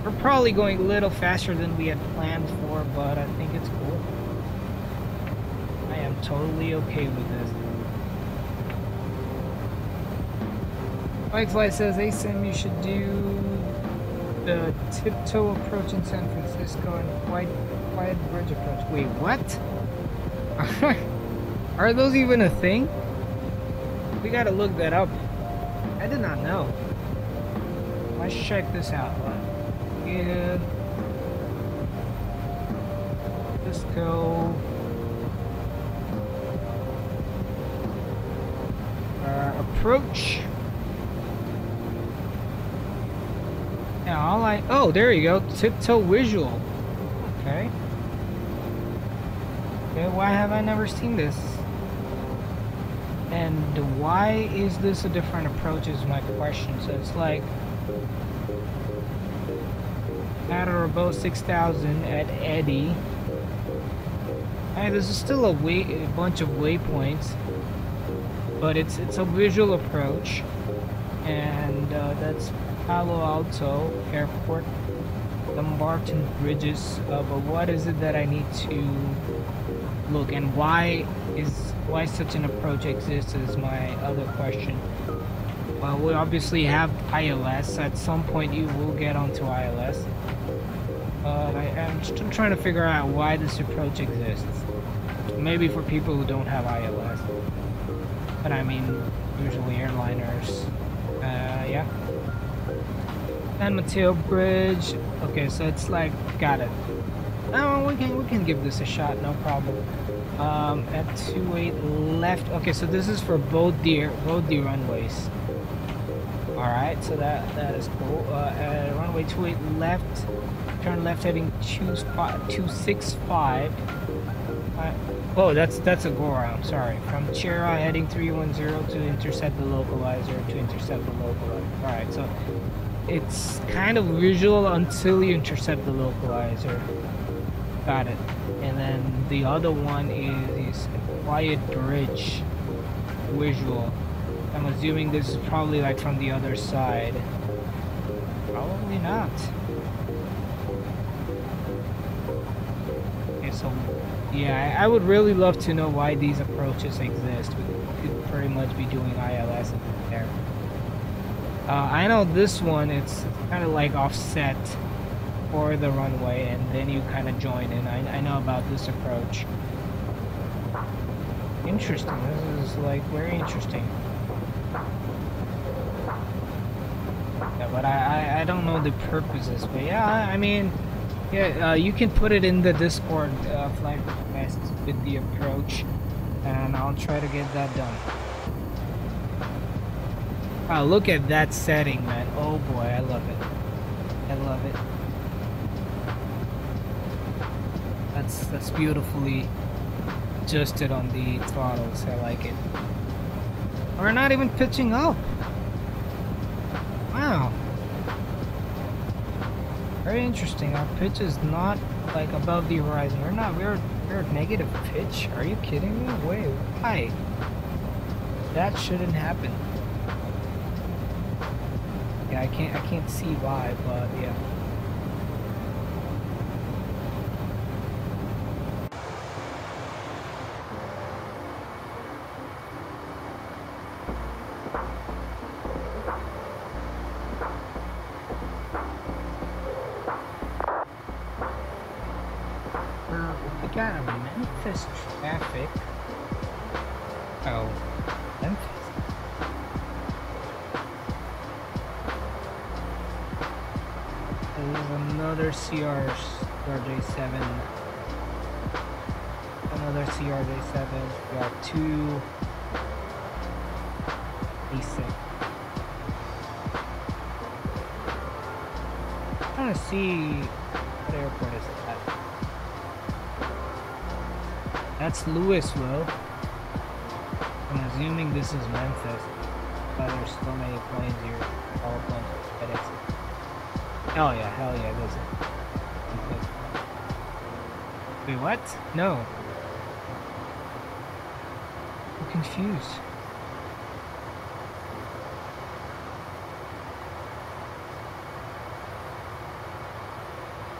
Speaker 2: we're probably going a little faster than we had planned for, but I think it's cool. I am totally okay with this. Whitefly says, hey Sim, you should do the tiptoe approach in San Francisco and quiet, quiet bridge approach. Wait, what? [laughs] Are those even a thing? We gotta look that up. I did not know. Let's check this out. Good. Let's go. Uh, approach. Yeah, all I. Oh, there you go. Tiptoe visual. Okay. Okay, why have I never seen this? And why is this a different approach is my question. So it's like at or above 6,000 at Eddy. And this is still a, way, a bunch of waypoints, but it's it's a visual approach, and uh, that's Palo Alto Airport, Dumbarton Bridges. Uh, but what is it that I need to look, and why is why such an approach exists is my other question. Well, we obviously have ILS. At some point, you will get onto ILS. I am still trying to figure out why this approach exists. Maybe for people who don't have ILS. But I mean, usually airliners. Uh, yeah. San Mateo Bridge. Okay, so it's like, got it. Oh, we can we can give this a shot, no problem. Um, at 28 left. Okay, so this is for both the both the runways. All right, so that that is cool. Uh, at runway 28 left, turn left heading 265. Uh, oh, that's that's a go around. Sorry, from Chira heading 310 to intercept the localizer to intercept the localizer. All right, so it's kind of visual until you intercept the localizer. Got it. And then the other one is, is quiet bridge visual. I'm assuming this is probably like from the other side. Probably not. Okay, so yeah, I, would really love to know why these approaches exist. We could pretty much be doing ILS there. Uh, I know this one, it's kind of like offset for the runway and then you kind of join in. I, I know about this approach. Interesting. This is like very interesting. Yeah, but I, I, I don't know the purposes. But yeah, I, I mean, yeah, uh, you can put it in the Discord uh, Flight with the approach, and I'll try to get that done. Wow, look at that setting, man. Oh boy, I love it. I love it. That's that's beautifully adjusted on the throttles. I like it. We're not even pitching up. Wow. Very interesting. Our pitch is not like above the horizon. We're not. We're we're negative pitch. Are you kidding me? Wait, why? That shouldn't happen. Yeah, I can't. I can't see why, but yeah. Got two A6. trying to see what airport is that. That's Louisville. I'm assuming this is Memphis, but there's so many planes here. All planes. Oh yeah, hell yeah, this is. Wait, what? No. Confused.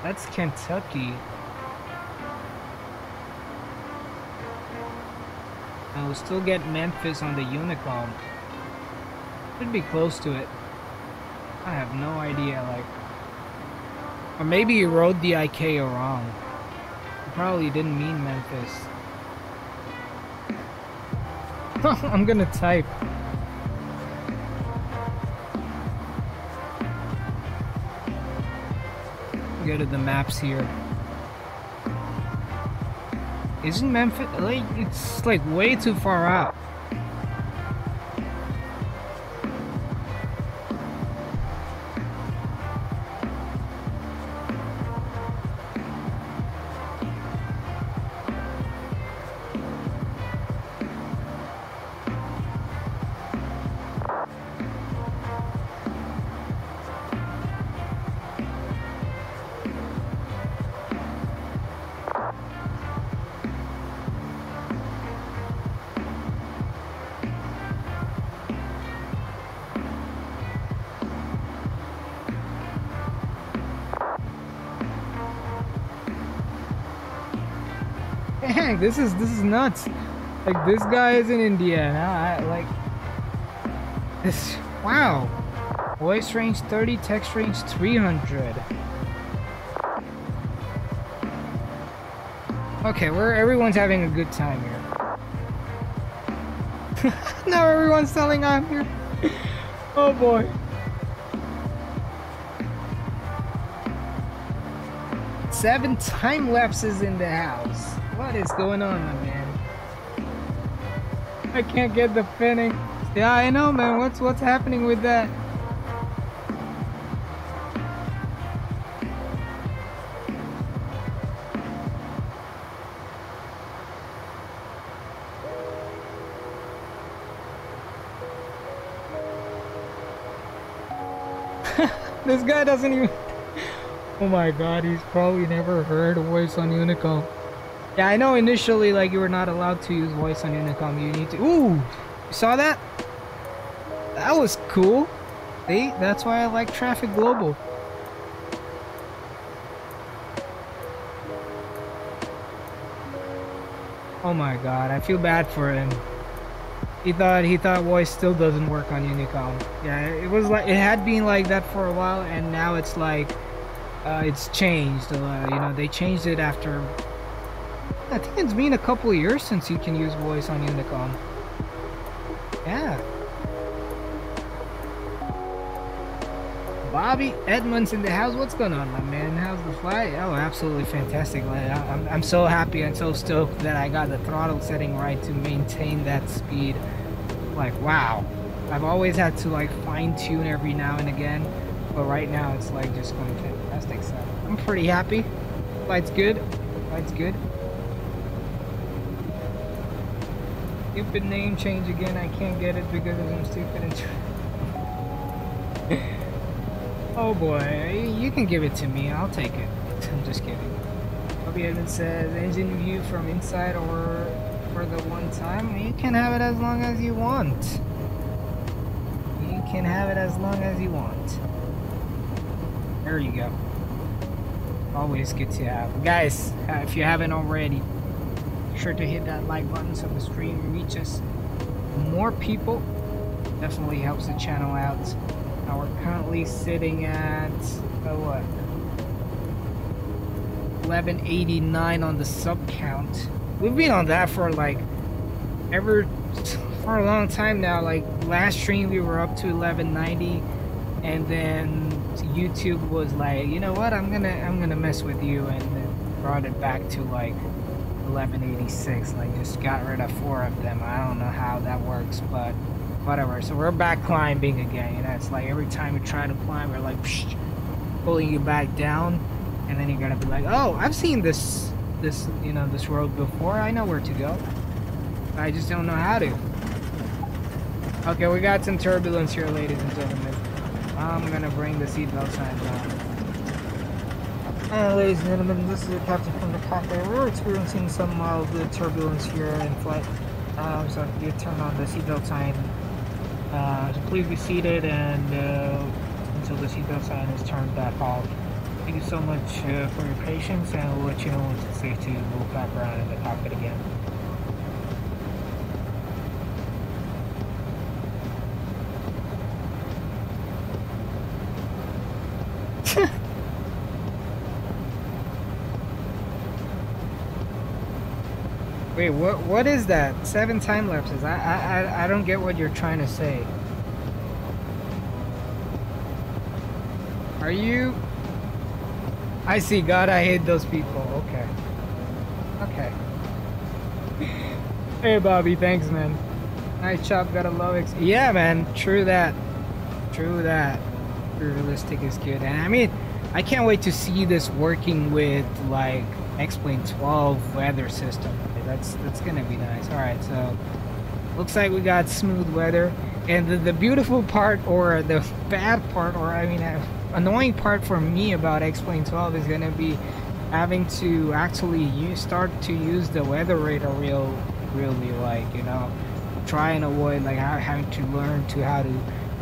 Speaker 2: That's Kentucky. I will still get Memphis on the Unicom. Should be close to it. I have no idea, like... Or maybe you wrote the ICAO wrong. You probably didn't mean Memphis. [laughs] I'm gonna type. Go to the maps here. Isn't Memphis like it's like way too far out? Dang, this is this is nuts. Like this guy is in India. I, like this. Wow. Voice range 30, text range 300. Okay, where everyone's having a good time here. [laughs] now everyone's telling I'm here. [laughs] Oh boy. Seven time lapses in the house. What is going on, my man? I can't get the pinning. Yeah, I know, man. What's what's happening with that? [laughs] this guy doesn't even. [laughs] Oh my god, he's probably never heard a voice on Unicom. Yeah, I know initially, like, you were not allowed to use voice on Unicom. You need to. Ooh! You saw that? That was cool. See? That's why I like Traffic Global. Oh my god, I feel bad for him. He thought he thought voice still doesn't work on Unicom. Yeah, it was like it had been like that for a while, and now it's like uh, it's changed. Uh, you know, they changed it after. I think it's been a couple years since you can use voice on Unicom. Yeah. Bobby Edmonds in the house. What's going on, my man? How's the flight? Oh, absolutely fantastic. I'm, I'm so happy and so stoked that I got the throttle setting right to maintain that speed. Like, wow. I've always had to like fine tune every now and again, but right now it's like just going fantastic. So I'm pretty happy. Flight's good. Flight's good. Stupid name change again. I can't get it because I'm stupid and. [laughs] Oh boy, you can give it to me. I'll take it. [laughs] I'm just kidding. Bobby Evans says engine view from inside or for the one time. You can have it as long as you want. You can have it as long as you want. There you go. Always good to have. Guys, if you haven't already, sure to hit that like button so the stream reaches more people. Definitely helps the channel out. Now we're currently sitting at, oh what? 1189 on the sub count. We've been on that for like, ever, [laughs] for a long time now. Like last stream we were up to 1190 and then YouTube was like, you know what, I'm gonna, I'm gonna mess with you and brought it back to like 1186. Like just got rid of four of them. I don't know how that works, but whatever. So we're back climbing again. You know, it's like every time you try to climb, we're like psh, pulling you back down, and then you're gonna be like, oh, I've seen this, this, you know, this road before. I know where to go. I just don't know how to. Okay, we got some turbulence here, ladies and gentlemen. I'm gonna bring the seatbelt sign down. And ladies and gentlemen, this is the captain from the cockpit. We're experiencing some mild turbulence here in flight. Um, so you turn on the seatbelt sign uh, please be seated and uh, until the seatbelt sign is turned back off. Thank you so much uh, for your patience and we'll let you know when it's safe to move back around in the cockpit again. Wait, what? What is that? Seven time lapses. I, I, I don't get what you're trying to say. Are you? I see. God, I hate those people. Okay. Okay. [laughs] hey, Bobby. Thanks, man. Nice chop. Got a low it. Yeah, man. True that. True that. Realistic is good. And I mean, I can't wait to see this working with like X-Plane 12 weather system that's that's gonna be nice. All right so looks like we got smooth weather. And the, the beautiful part or the bad part or I mean uh, annoying part for me about X-Plane 12 is gonna be having to actually use start to use the weather radar real really like you know try and avoid like having to learn to how to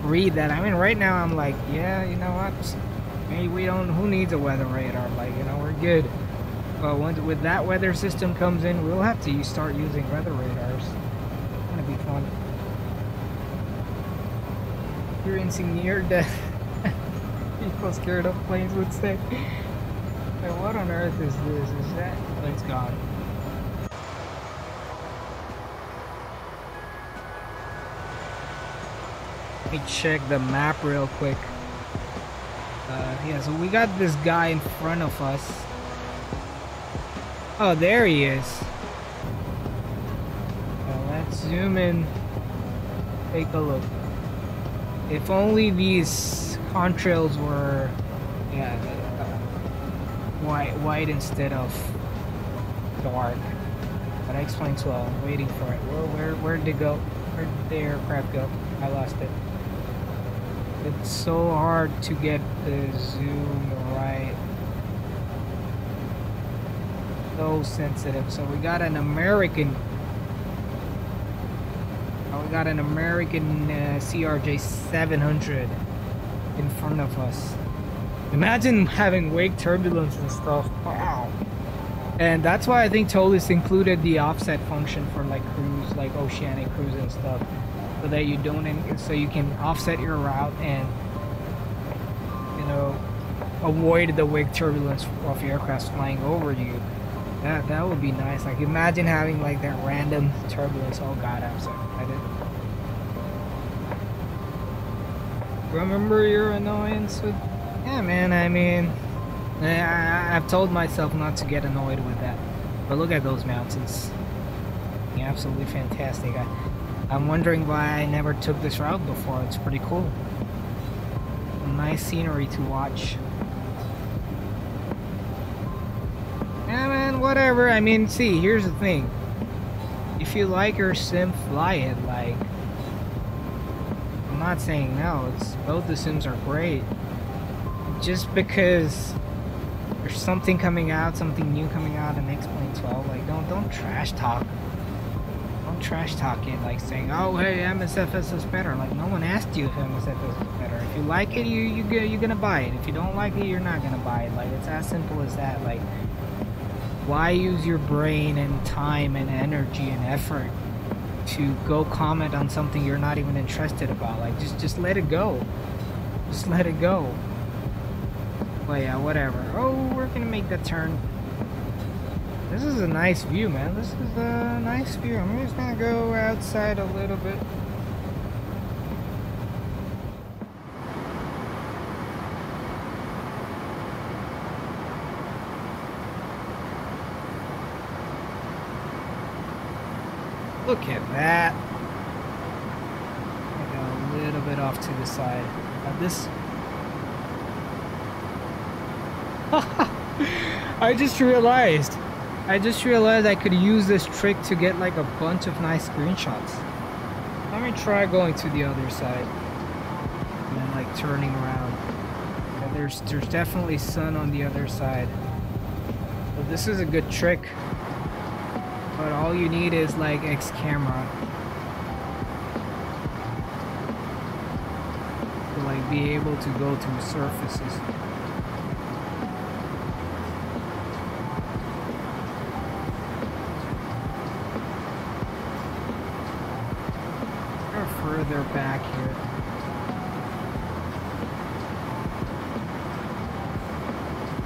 Speaker 2: read that. I mean right now I'm like yeah you know what? Maybe we don't who needs a weather radar? Like you know we're good But once with that weather system comes in, we'll have to start using weather radars. It's gonna be fun. Experiencing near death. [laughs] People scared of planes would say. What on earth is this? Is that? Oh, it's gone. Let me check the map real quick. Uh, yeah, so we got this guy in front of us. Oh, there he is. Well, let's zoom in. Take a look. If only these contrails were, yeah, white, white instead of dark. But I explained well. I'm waiting for it. Where, where, where did it go? Where did the aircraft go? I lost it. It's so hard to get the zoom right. So sensitive. So we got an American. Oh, we got an American uh, CRJ 700 in front of us. Imagine having wake turbulence and stuff. Wow. And that's why I think Tolis included the offset function for like cruise, like oceanic cruise and stuff so that you don't so you can offset your route and you know avoid the wake turbulence of aircraft flying over you that that would be nice like imagine having like that random turbulence oh god i'm so excited remember your annoyance with yeah man i mean I, i've told myself not to get annoyed with that but look at those mountains absolutely fantastic I, I'm wondering why I never took this route before. It's pretty cool. Nice scenery to watch. Whatever. I mean, see, here's the thing. If you like your sim, fly it. Like, I'm not saying no. It's both the sims are great. Just because there's something coming out, something new coming out in X-Plane 12, like, don't don't trash talk Don't trash talking, like saying, "Oh, hey, MSFS is better." Like no one asked you if MSFS is better. If you like it, you you you're gonna buy it. If you don't like it, you're not gonna buy it. Like it's as simple as that. Like why use your brain and time and energy and effort to go comment on something you're not even interested about? Like just just let it go. Just let it go. But yeah, whatever. Oh, we're gonna make that turn. This is a nice view, man. This is a nice view. I'm just gonna go outside a little bit. Look at that. I got a little bit off to the side. Now this [laughs] I just realized I just realized I could use this trick to get like a bunch of nice screenshots. Let me try going to the other side. And then like turning around. Yeah, there's there's definitely sun on the other side. But this is a good trick. But all you need is like X-Camera. To like be able to go to surfaces. further back here.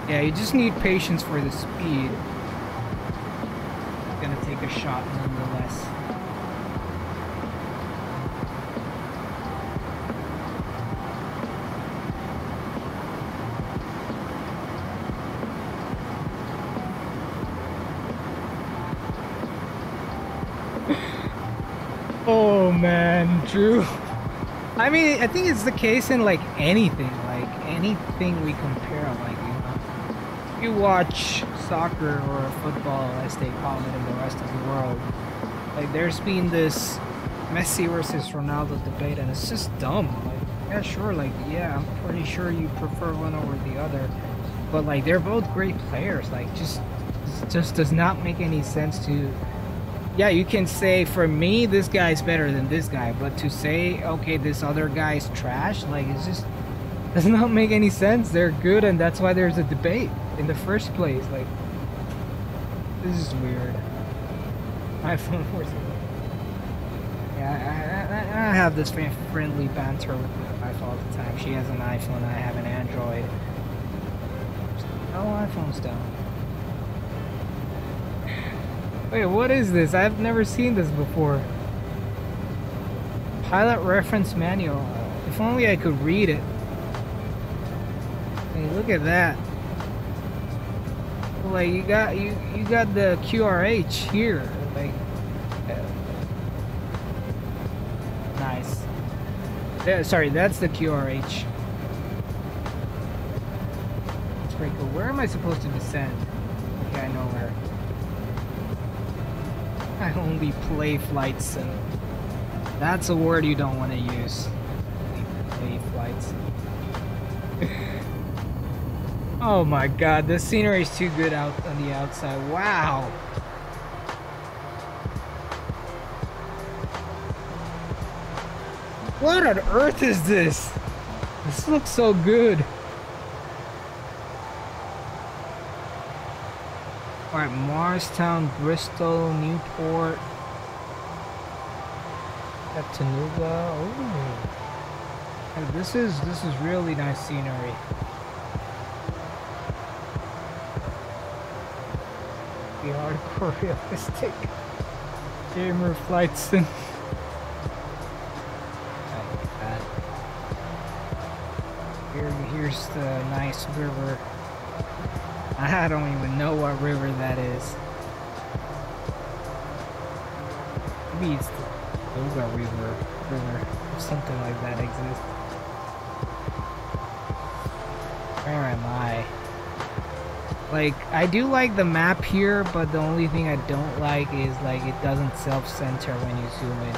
Speaker 2: Yeah, you just need patience for the speed. It's gonna take a shot nonetheless. [laughs] Oh man, Drew. I mean, I think it's the case in like anything, like anything we compare. Like, you know, you watch soccer or football, as they call it in the rest of the world. Like, there's been this Messi versus Ronaldo debate, and it's just dumb. Like, yeah, sure, like, yeah, I'm pretty sure you prefer one over the other, but like, they're both great players. Like, just, just does not make any sense to yeah, you can say for me this guy's better than this guy, but to say okay this other guy's trash, like it's just does not make any sense. They're good, and that's why there's a debate in the first place. Like, This is weird. iPhone 14. Yeah, I, I, I have this friendly banter with my wife all the time. She has an iPhone, I have an Android. No iPhone's down. Wait, what is this? I've never seen this before. Pilot reference manual. If only I could read it. Hey, look at that. Like you got you you got the QRH here. Like nice. Yeah, sorry, that's the QRH. That's pretty cool. Where am I supposed to descend? Okay, I know where. [laughs] I only play flights and that's a word you don't want to use. Play flights. [laughs] oh my god, the scenery is too good out on the outside. Wow. What on earth is this? This looks so good. Alright, Morristown, Bristol, Newport, Chattanooga. Oh, this is this is really nice scenery. Realistic gamer flights and. Here, here's the nice river. I don't even know what river that is. Maybe it's the Olga River, river, or something like that exists. Where am I? Like, I do like the map here, but the only thing I don't like is, like, it doesn't self-center when you zoom in.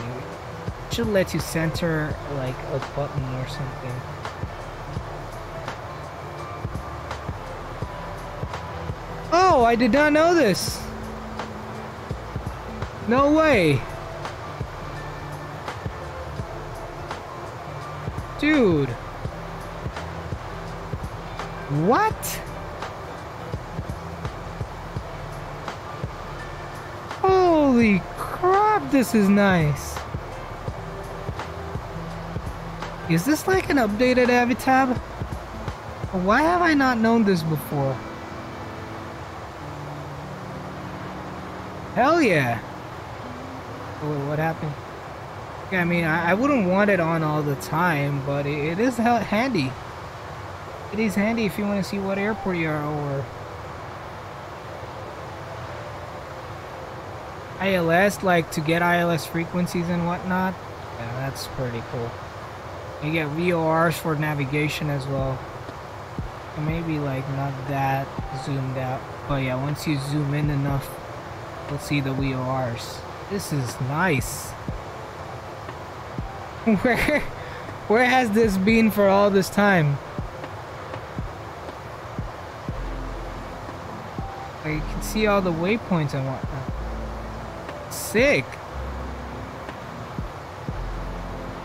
Speaker 2: It should let you center, like, a button or something. Oh, I did not know this! No way! Dude! Is nice! Is this like an updated Avitab? Why have I not known this before? Hell yeah! Oh, what happened? I mean, I, I, wouldn't want it on all the time, but it, it is handy. It is handy if you want to see what airport you are over. ILS, like to get ILS frequencies and whatnot. Yeah, that's pretty cool. You get VORs for navigation as well. Maybe like not that zoomed out. But yeah, once you zoom in enough, you'll see the VORs. This is nice. [laughs] Where, where has this been for all this time? Like, you can see all the waypoints and whatnot. Sick.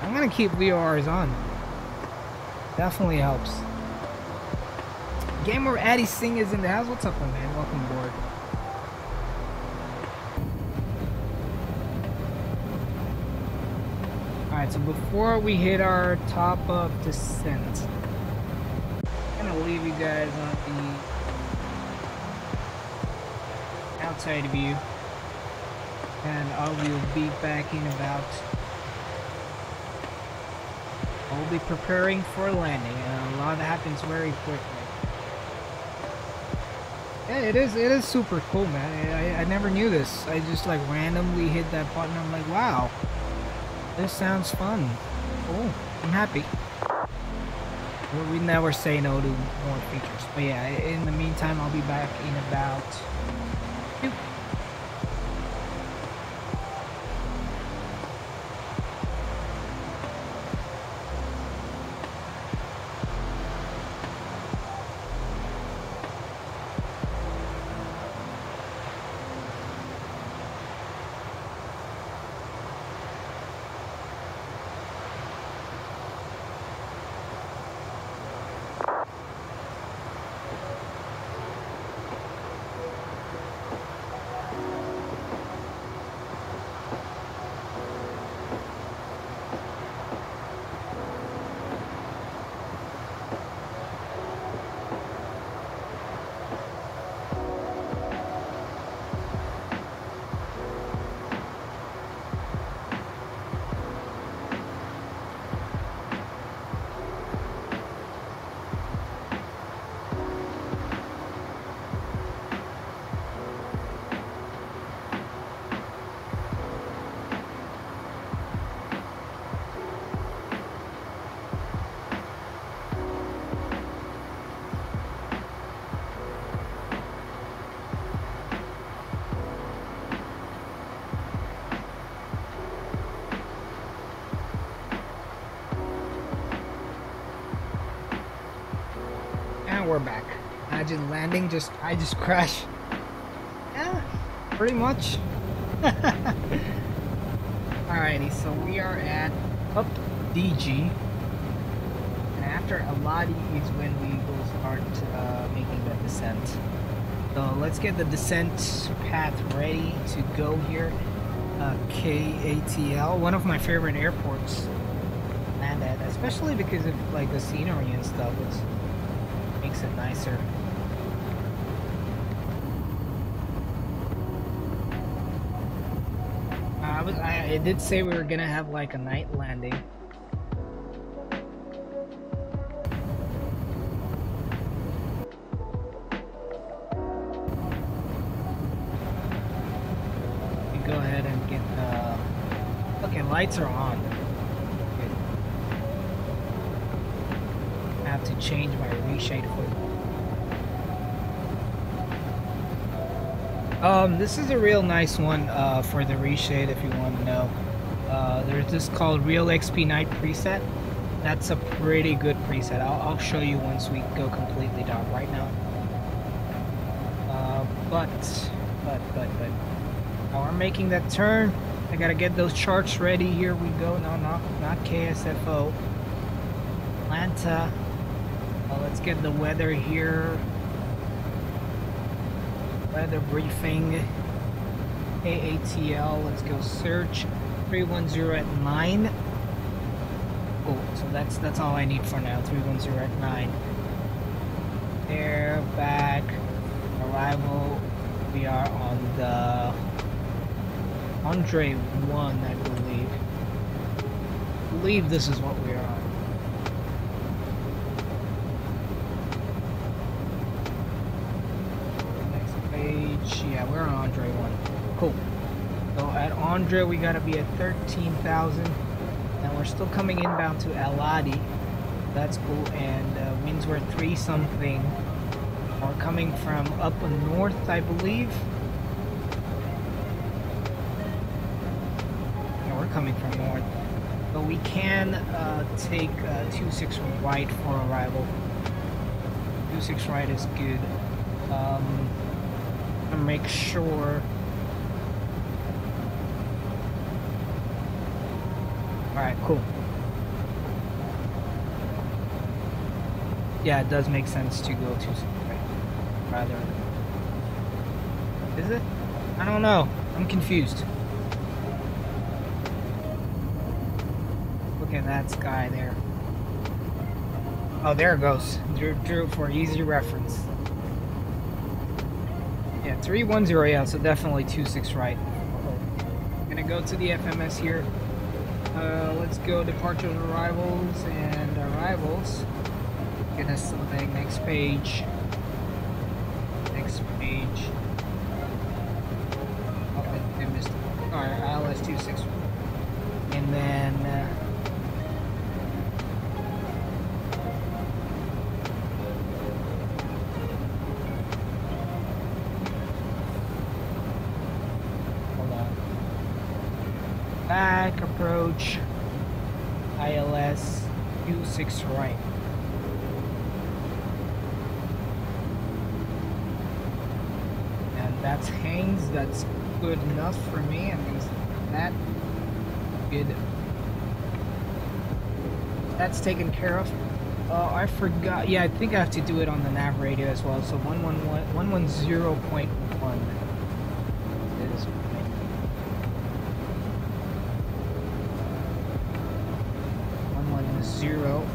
Speaker 2: I'm gonna keep VORs on. Definitely helps. Gamer Addy Singh is in the house. What's up, man? Welcome aboard. Alright, so before we hit our top of descent, I'm gonna leave you guys on the outside view. And I will be back in about I'll be preparing for landing and a lot happens very quickly. Yeah, it is it is super cool man. I, I never knew this. I just like randomly hit that button I'm like wow. This sounds fun. oh I'm happy. We never say no to more features. But yeah, in the meantime, I'll be back in about back. Imagine landing, just I just crash. Yeah, pretty much. [laughs] Alrighty, so we are at up DG. And after Aladi is when we will start uh, making the descent. So let's get the descent path ready to go here. Uh, KATL, one of my favorite airports land at, especially because of like the scenery and stuff. It makes it nicer. Uh, I was I, it did say we were gonna have like a night landing. Is a real nice one uh, for the reshade if you want to know. Uh, there's this called Real XP Night preset. That's a pretty good preset. I'll, I'll show you once we go completely dark right now. Uh, but, but, but, but, while we're making that turn, I gotta get those charts ready. Here we go. No, not, not KSFO. Atlanta. Let's get the weather here weather briefing KATL let's go search. 310 at 9 cool so that's that's all I need for now. 310 at 9 there back arrival. We are on the Andre 1 I believe. I believe this is what we are on Yeah, we're on Andre one. Cool. So we gotta be at 13,000. And we're still coming inbound to Aladi. That's cool. And uh, winds were three something. We're coming from up north, I believe. Yeah, we're coming from north. But we can uh, take uh, 2-6 right for arrival. 2-6 right is good. Um, make sure Alright, cool. Yeah, it does make sense to go to right, rather. Is it? I don't know. I'm confused. Look at that sky there. Oh, there it goes. Drew, drew for easy reference. Yeah, 310, yeah, so definitely 26 right. I'm gonna go to the FMS here. Uh, let's go departures, arrivals, and arrivals. Get us something. Next page. Next page. Oh, I, I missed it. Alright, ILS 26. And then. Uh, back approach ILS U6 right. And that's good enough for me. I'm gonna that good. That's taken care of. Oh, I forgot. Yeah, I think I have to do it on the nav radio as well. So 111 110.1 is zero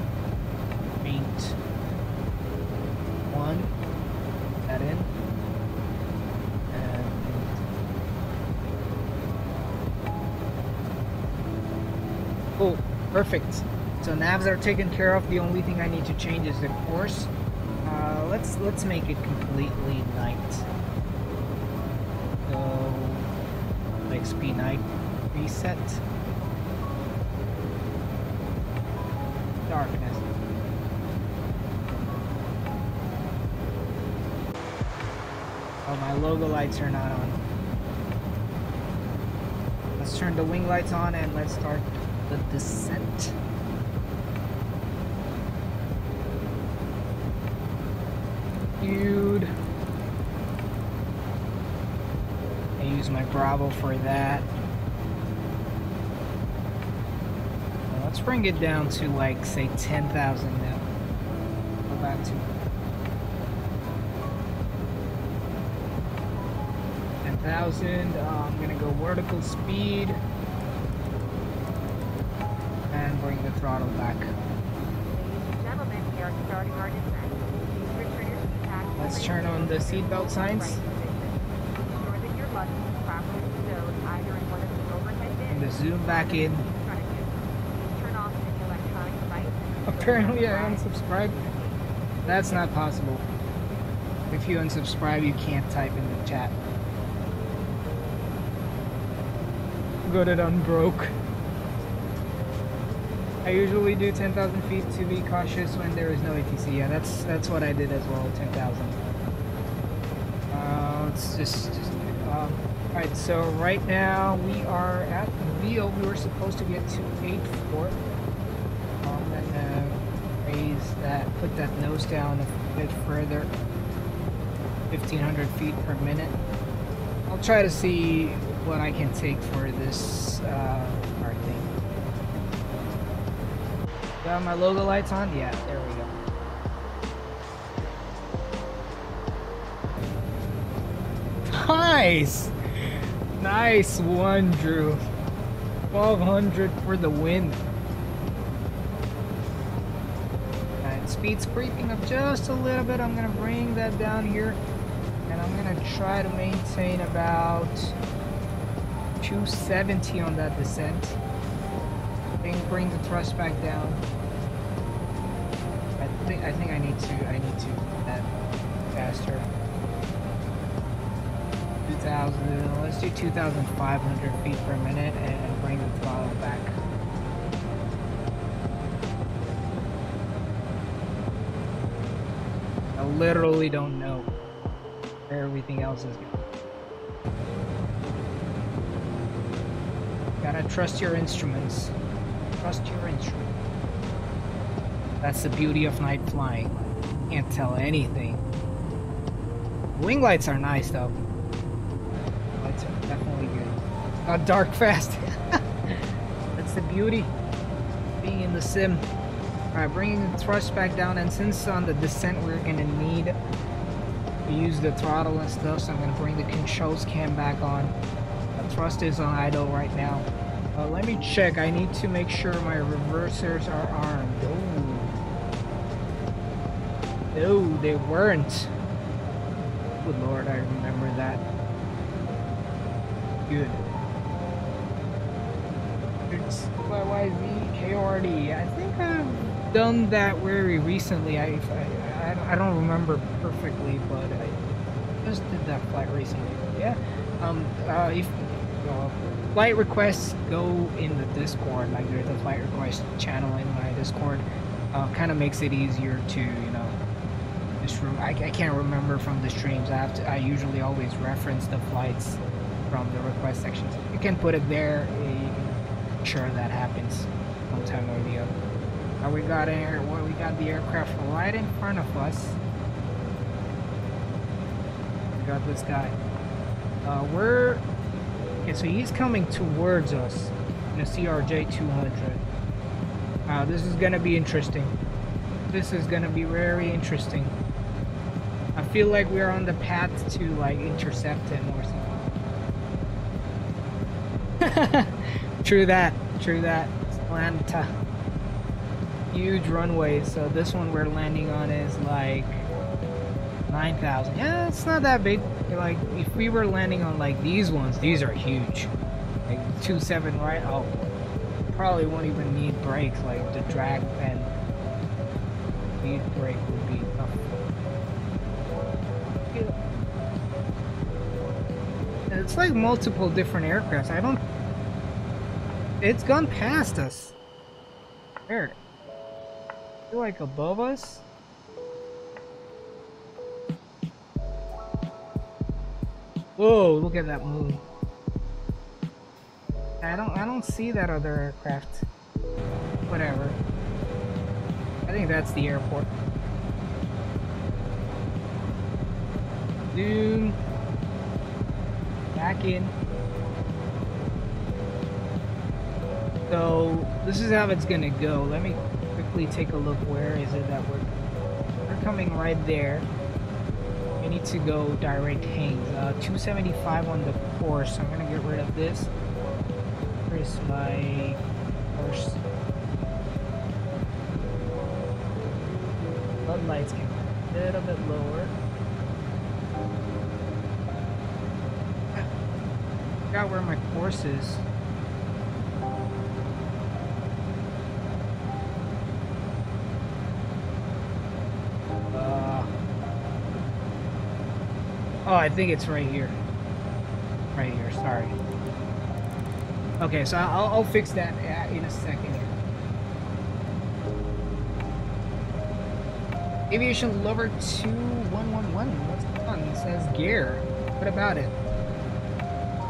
Speaker 2: paint one that in and cool perfect. So navs are taken care of. The only thing I need to change is the course. Uh, let's let's make it completely night. So XP night reset. Darkness. Oh, my logo lights are not on. Let's turn the wing lights on and let's start descent. rescued. I use my Bravo for that. Well, let's bring it down to like, say, 10,000 now. Go back to 10,000. Uh, I'm gonna go vertical speed back Let's turn on the seatbelt signs.
Speaker 1: Right position. Ensure that your luggage is properly stowed either in one of the overhead
Speaker 2: And to zoom back in.
Speaker 1: in front of you. Please turn off any electronic devices.
Speaker 2: Apparently I unsubscribed. That's not possible. If you unsubscribe, you can't type in the chat. Good it unbroke. I usually do 10,000 feet to be cautious when there is no ATC. Yeah, that's that's what I did as well, 10,000. Uh, let's just, just um, Alright, so right now we are at Veal. We were supposed to get to 8-4. Um, and uh, raise that, put that nose down a bit further. 1500 feet per minute. I'll try to see what I can take for this uh, My logo lights on? Yeah, there we go. Nice! Nice one, Drew. 1200 for the win. And speed's creeping up just a little bit. I'm gonna bring that down here. And I'm gonna try to maintain about 270 on that descent. Bring, bring the thrust back down. I think I think I need to I need to that faster. 2000 let's do 2500 feet per minute and bring the throttle back. I literally don't know where everything else is going. Gotta trust your instruments. Trust your instrument. That's the beauty of night flying. Can't tell anything. Wing lights are nice though. Lights are definitely good. Not dark [laughs] fast. That's the beauty. Being in the sim. Alright, bringing the thrust back down and since on the descent we're gonna need to use the throttle and stuff, so I'm gonna bring the controls cam back on. The thrust is on idle right now. Uh, let me check. I need to make sure my reversers are armed. No, they weren't. Good lord, I remember that. Good. It's YYZ I think I've done that very recently. I, I, I, I don't remember perfectly, but I just did that flight recently. Yeah. Um. Uh. If uh, flight requests go in the Discord, like there's a flight request channel in my Discord, uh, kind of makes it easier to Just rem- I, I can't remember from the streams. I have to. I usually always reference the flights from the request sections. You can put it there. eh, sure that happens one time or the other. Now we got air. Well, we got the aircraft right in front of us. We got this guy. Uh, we're okay. So he's coming towards us in a CRJ 200. Uh, this is gonna be interesting. This is gonna be very interesting. Feel like we're on the path to like intercept him or something. [laughs] true that. True that. Atlanta. Huge runway. So this one we're landing on is like 9,000. Yeah, it's not that big. Like if we were landing on like these ones, these are huge. Like two seven right. Oh, probably won't even need brakes. Like the drag and speed brake It's like multiple different aircrafts. I don't. It's gone past us. Where? Feel like above us? Whoa! Look at that moon. I don't. I don't see that other aircraft. Whatever. I think that's the airport. Dune. Back in. So this is how it's gonna go. Let me quickly take a look. Where is it that we're we're coming right there. We need to go direct Haines. Uh, 275 on the course. I'm gonna get rid of this. Where's my course? Floodlights can a little bit lower. I forgot where my course is. Uh, oh, I think it's right here. Right here, sorry. Okay, so I'll, I'll fix that uh, in a second. Aviation Lover 2111, what's on? It says gear. What about it?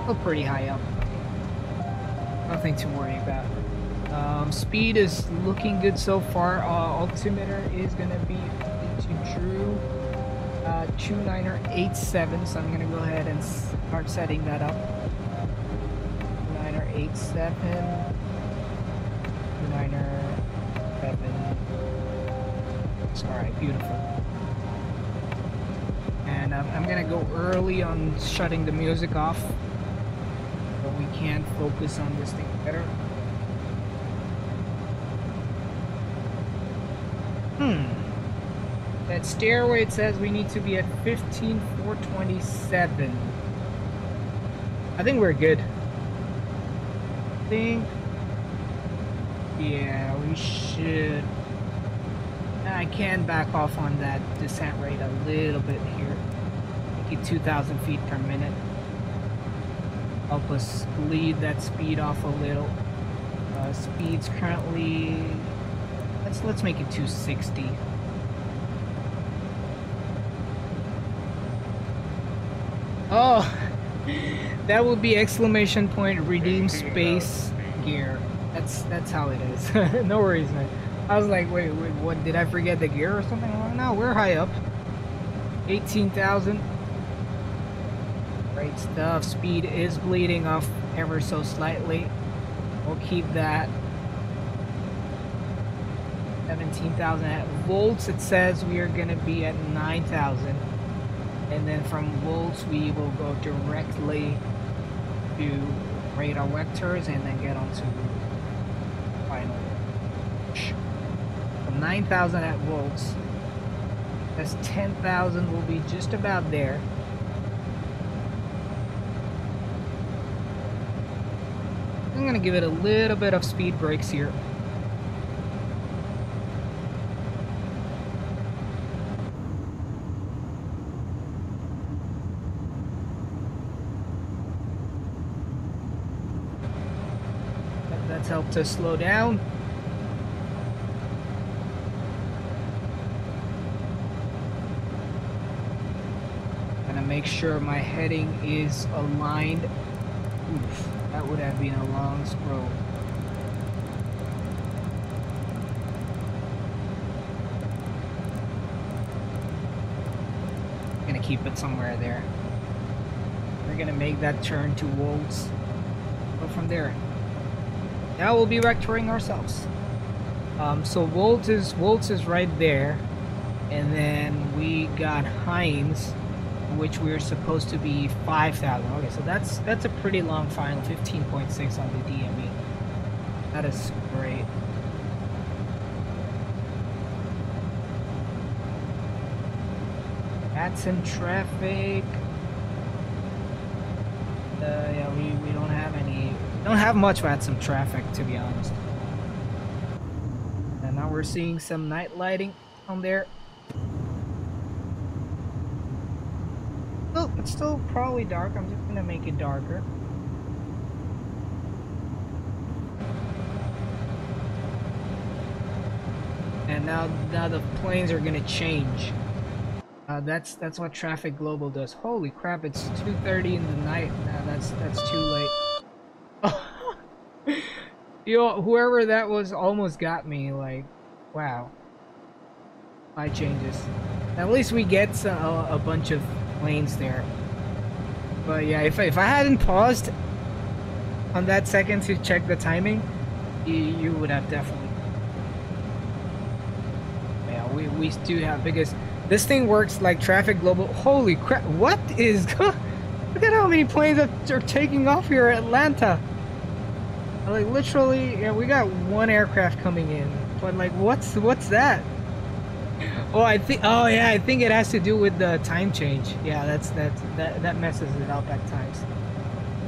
Speaker 2: Oh, pretty high up. Nothing to worry about. Um, speed is looking good so far. Uh, altimeter is going to be to Drew uh, 29er87, so I'm going to go ahead and start setting that up. 29er87, 29er7. Alright, beautiful. And um, I'm going to go early on shutting the music off so we can focus on this thing better. Hmm. That stairway, it says we need to be at 15427. I think we're good. I think... Yeah, we should... I can back off on that descent rate a little bit here. It 2,000 feet per minute. Help us lead that speed off a little. Uh, speed's currently... Let's, let's make it 260. Oh, [laughs] that would be exclamation point redeem space gear. That's that's how it is. [laughs] no worries, man. I was like, wait, wait, what? Did I forget the gear or something? Well, no, we're high up. 18,000. Great stuff. Speed is bleeding off ever so slightly. We'll keep that. 17,000 at volts. It says we are going to be at 9,000 and then from volts we will go directly to radar vectors and then get onto final from 9,000 at volts that's 10,000 will be just about there I'm gonna give it a little bit of speed brakes here That's helped us slow down. Make sure my heading is aligned. Oof, that would have been a long scroll. Gonna keep it somewhere there. We're gonna make that turn to Wolves. Go from there. Now we'll be vectoring ourselves. Um, so Woltz is Woltz is right there, and then we got Hines, which we're supposed to be 5,000. Okay, so that's that's a pretty long final, 15.6 on the DME. That is great. That's in traffic. Uh, yeah, we, we don't have any don't have much some traffic to be honest. And now we're seeing some night lighting on there. It's still probably dark. I'm just gonna make it darker. And now, now the planes are gonna change. Uh, that's that's what Traffic Global does. Holy crap! It's 2:30 in the night. Now that's that's too late. [laughs] you know, whoever that was almost got me. Like, wow. My changes. At least we get a, a bunch of planes there. But yeah, if, if I hadn't paused on that second to check the timing, you, you would have definitely. Yeah, we, we do have because this thing works like traffic global. Holy crap! What is? [laughs] Look at how many planes are taking off here at Atlanta. Like literally, yeah, we got one aircraft coming in, but like, what's what's that? Oh, I think. Oh yeah, I think it has to do with the time change. Yeah, that's that's that that messes it up at times.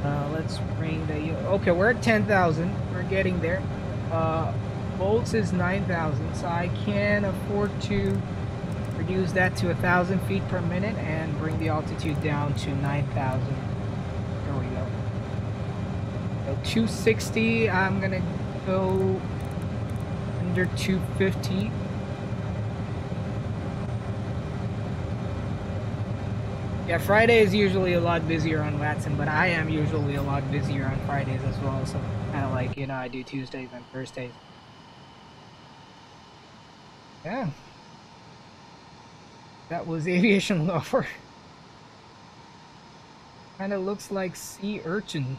Speaker 2: Uh, let's bring the. Okay, we're at ten thousand. We're getting there. Uh, volts is nine thousand, so I can afford to reduce that to a thousand feet per minute and bring the altitude down to nine thousand. There we go. So 260. I'm gonna go under 250. Yeah, Friday is usually a lot busier on VATSIM, but I am usually a lot busier on Fridays as well. So kind of like you know I do Tuesdays and Thursdays. Yeah, that was [laughs] aviation lover. kind of looks like sea urchin.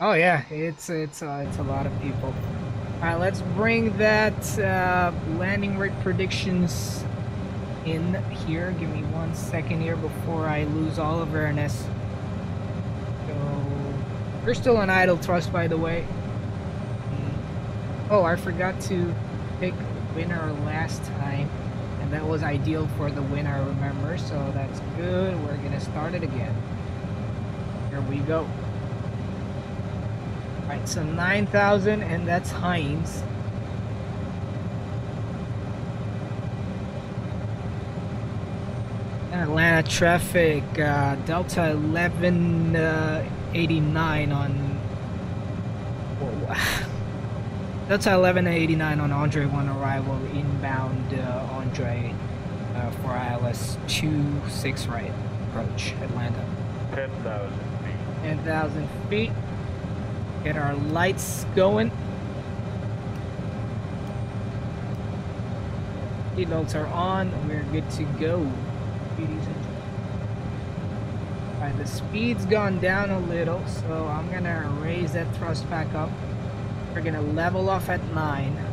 Speaker 2: Oh yeah, it's it's uh, it's a lot of people. All right, let's bring that uh, landing rate predictions in here. Give me one second here before I lose all awareness. So, we're still on idle thrust, by the way. Oh, I forgot to pick winner last time, and that was ideal for the win, I remember, so that's good. We're gonna start it again. Here we go. Alright, so 9,000, and that's Heinz. Atlanta traffic, uh, Delta 1189 uh, on. [laughs] Delta 1189 on Andre 1 arrival inbound uh, Andre uh, for ILS 26 right approach Atlanta.
Speaker 4: 10,000 feet.
Speaker 2: 10,000 feet. Get our lights going. Seatbelts are on. We're good to go and Alright, the speed's gone down a little, so I'm gonna raise that thrust back up. We're gonna level off at 9.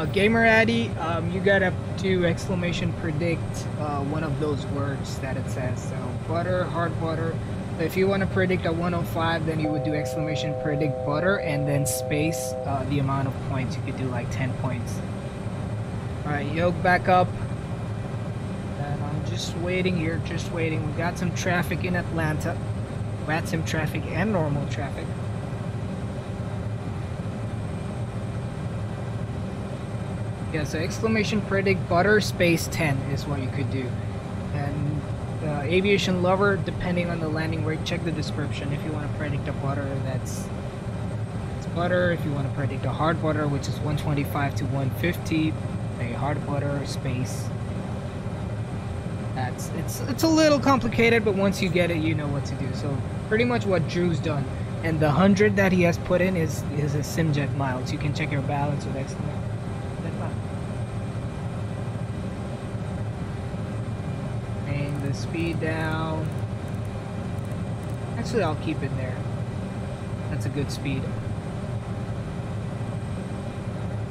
Speaker 2: uh, Gamer Addy, um, you gotta do exclamation predict uh, one of those words that it says. So butter, hard butter. If you want to predict a 105, then you would do exclamation predict butter and then space uh, the amount of points. You could do like 10 points. Alright, yoke back up. And I'm just waiting here, just waiting. We got some traffic in Atlanta. We had some traffic and normal traffic. Yeah, so exclamation predict butter space 10 is what you could do. And uh, aviation lover, depending on the landing rate, check the description. If you want to predict a butter, that's it's butter. If you want to predict a hard butter, which is 125 to 150, a hard butter space. That's it's it's a little complicated, but once you get it, you know what to do. So pretty much what Drew's done. And the hundred that he has put in is is a Simjet miles. You can check your balance with exclamation the speed down. Actually, I'll keep it there. That's a good speed.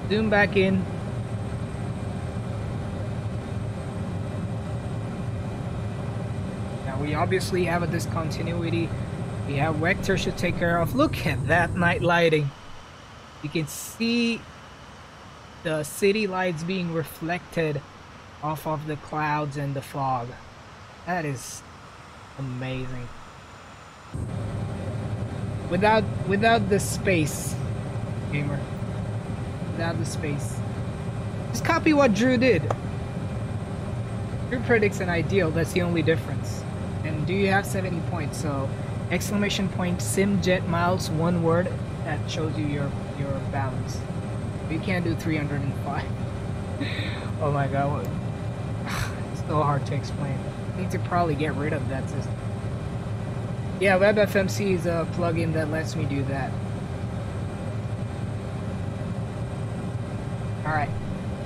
Speaker 2: Zoom back in. Now we obviously have a discontinuity. We have vector to take care of. Look at that night lighting. You can see the city lights being reflected off of the clouds and the fog. That is amazing. Without without the space, gamer. Without the space. Just copy what Drew did. Drew predicts an ideal, that's the only difference. And do you have 70 points? So exclamation point simjet miles, one word, that shows you your your balance. You can't do 305. [laughs] oh my god? [sighs] It's so hard to explain. Need to probably get rid of that system. Yeah, WebFMC is a plugin that lets me do that. Alright,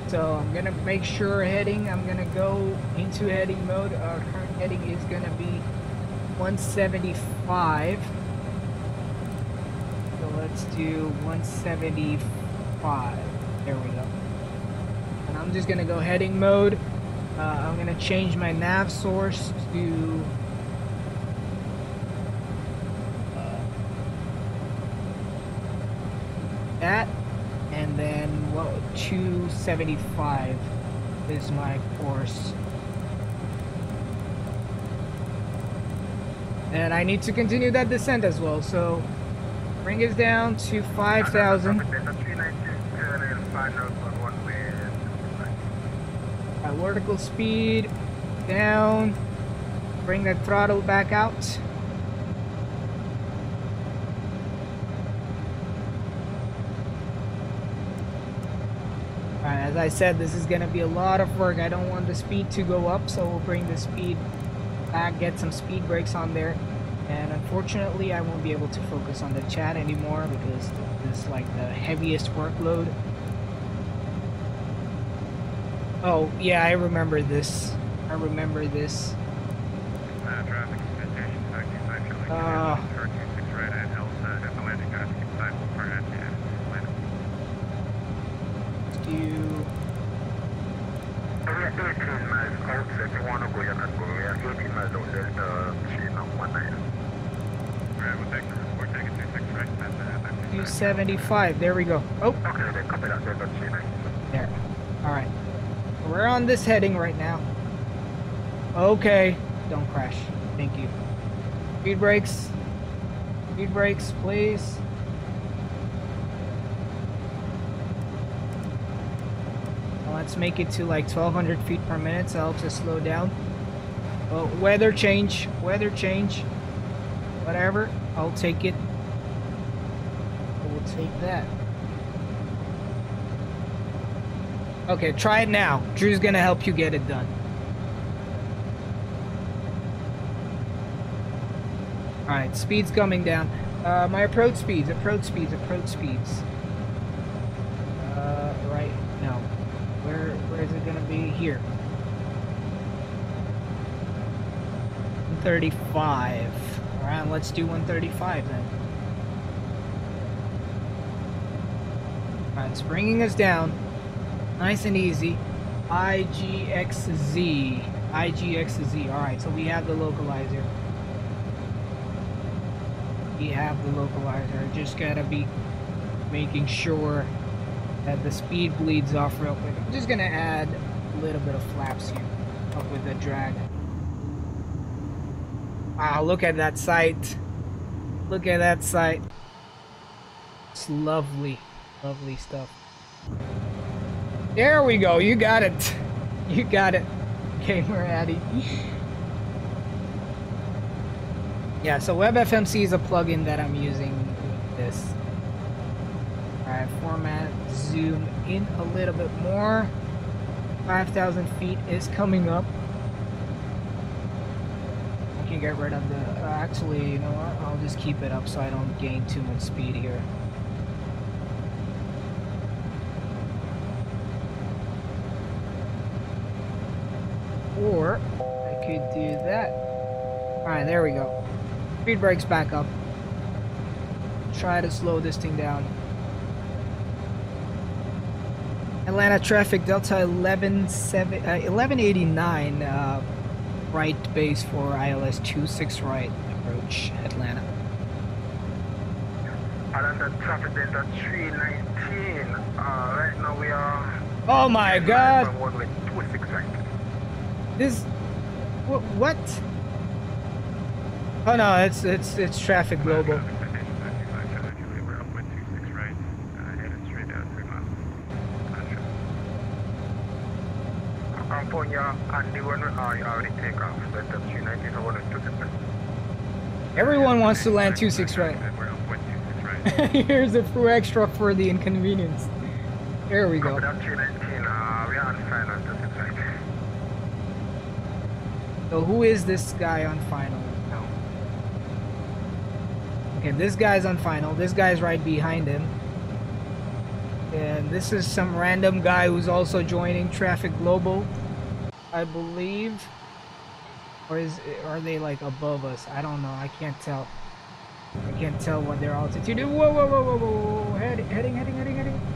Speaker 2: so I'm gonna make sure heading, I'm gonna go into heading mode. Our current heading is gonna be 175. So let's do 175. There we go. And I'm just gonna go heading mode. Uh, I'm gonna change my nav source to uh, that, and then what? 275 is my course. And I need to continue that descent as well, so bring us down to 5,000. Vertical speed down. Bring the throttle back out. Alright, as I said, this is going to be a lot of work. I don't want the speed to go up, so we'll bring the speed back, get some speed brakes on there. And unfortunately, I won't be able to focus on the chat anymore because this is like the heaviest workload. Oh, yeah, I remember this. I remember this.
Speaker 4: Uh, traffic station, taxi, side showing
Speaker 2: Uh.
Speaker 4: conditions, 426 right at Elsa, at the landing traffic inside will part at the end. Landing.
Speaker 2: Let's do...
Speaker 5: We are 18 miles out, so if you want go, you can go. We are 18 miles out, Delta 3 now, 19.
Speaker 4: Alright, we'll take, we're taking 26 right at the, at the
Speaker 2: 275. There we go. Oh,
Speaker 5: Okay, then copy that, Delta 3 19.
Speaker 2: there. Alright. We're on this heading right now. Okay. Don't crash. Thank you. Speed brakes. Speed brakes, please. Let's make it to like 1200 feet per minute so us slow down. Well, weather change. Weather change. Whatever. I'll take it. We'll take that. Okay, try it now. Drew's gonna help you get it done. Alright, speed's coming down. Uh, my approach speeds, approach speeds, approach speeds. Uh, right, no. Where, where is it gonna be? Here. 135. Alright, let's do 135 then. Alright, it's bringing us down. Nice and easy. IGXZ. IGXZ. Alright, so we have the localizer. We have the localizer. Just gotta be making sure that the speed bleeds off real quick. I'm just gonna add a little bit of flaps here. Up with the drag. Wow, look at that sight. Look at that sight. It's lovely. Lovely stuff. There we go. You got it. You got it. Gamer Addy. Yeah, so WebFMC is a plugin that I'm using with this. Alright, format, zoom in a little bit more. 5,000 feet is coming up. I can get rid of the... Uh, actually, you know what? I'll just keep it up so I don't gain too much speed here. Or I could do that. Alright, there we go. Speed brakes back up. Try to slow this thing down. Atlanta traffic Delta 11, seven, uh, 1189 uh, right base for ILS 26 right approach Atlanta.
Speaker 5: Atlanta traffic Delta 319. Uh, right now we are.
Speaker 2: Oh my god!
Speaker 5: miles from one way, 26 right.
Speaker 2: This what? Oh no, it's it's it's traffic global.
Speaker 4: Traffic station, taxi, side showing Julia, we're up 126 right, headed straight down 3 miles. Gotcha.
Speaker 5: I'm putting you on the one or you already take off. Delta 319 or 126
Speaker 2: Everyone wants to land 26 right.
Speaker 4: We're up 126 right. [laughs]
Speaker 2: Here's a few extra for the inconvenience. There we go.
Speaker 5: that 319. Uh, we are on final 265.
Speaker 2: So who is this guy on final now? Okay, this guy's on final. This guy's right behind him. And this is some random guy who's also joining Traffic Global, I believe. Or is are they like above us? I don't know. I can't tell. I can't tell what their altitude is. Whoa, whoa, whoa, whoa, whoa, whoa. Head, heading, heading, heading, heading.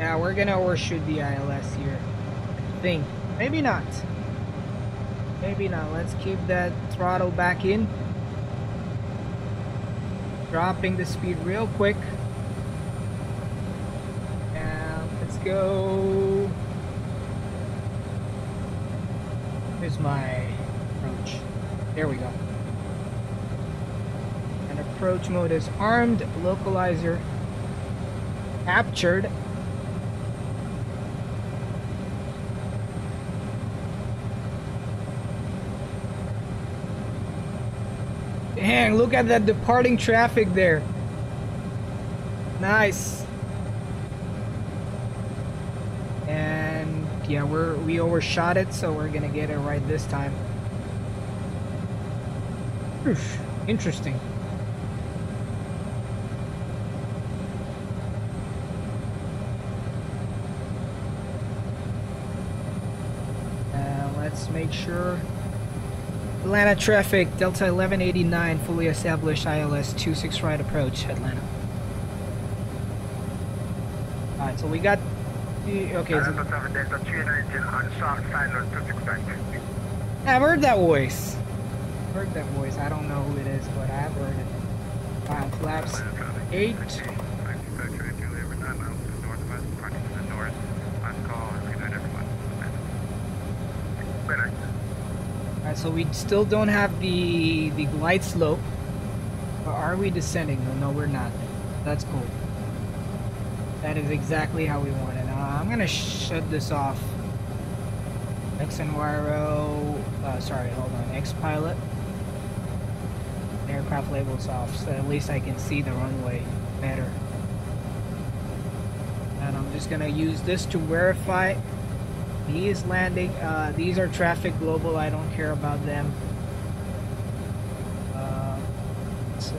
Speaker 2: Yeah, we're gonna overshoot the ILS here. I think. Maybe not. Maybe not. Let's keep that throttle back in. Dropping the speed real quick. And let's go. Here's my approach. There we go. And approach mode is armed, localizer captured. Dang, look at that departing traffic there. Nice. And yeah, we're we overshot it, so we're gonna get it right this time. Oof, interesting. Uh, let's make sure Atlanta traffic, Delta 1189, fully established ILS 26 right approach, Atlanta. Alright, so we got okay. I've heard that voice. I've heard that voice. I don't know who it is, but I've heard it. Wow, flaps 8. So we still don't have the the glide slope. But are we descending? No, no, we're not. That's cool. That is exactly how we want it. Uh, I'm gonna shut this off. X Enviro, uh, sorry, hold on. X Pilot. Aircraft labels off, so at least I can see the runway better. And I'm just gonna use this to verify he is landing. Uh, these are traffic global. I don't care about them. Uh, so,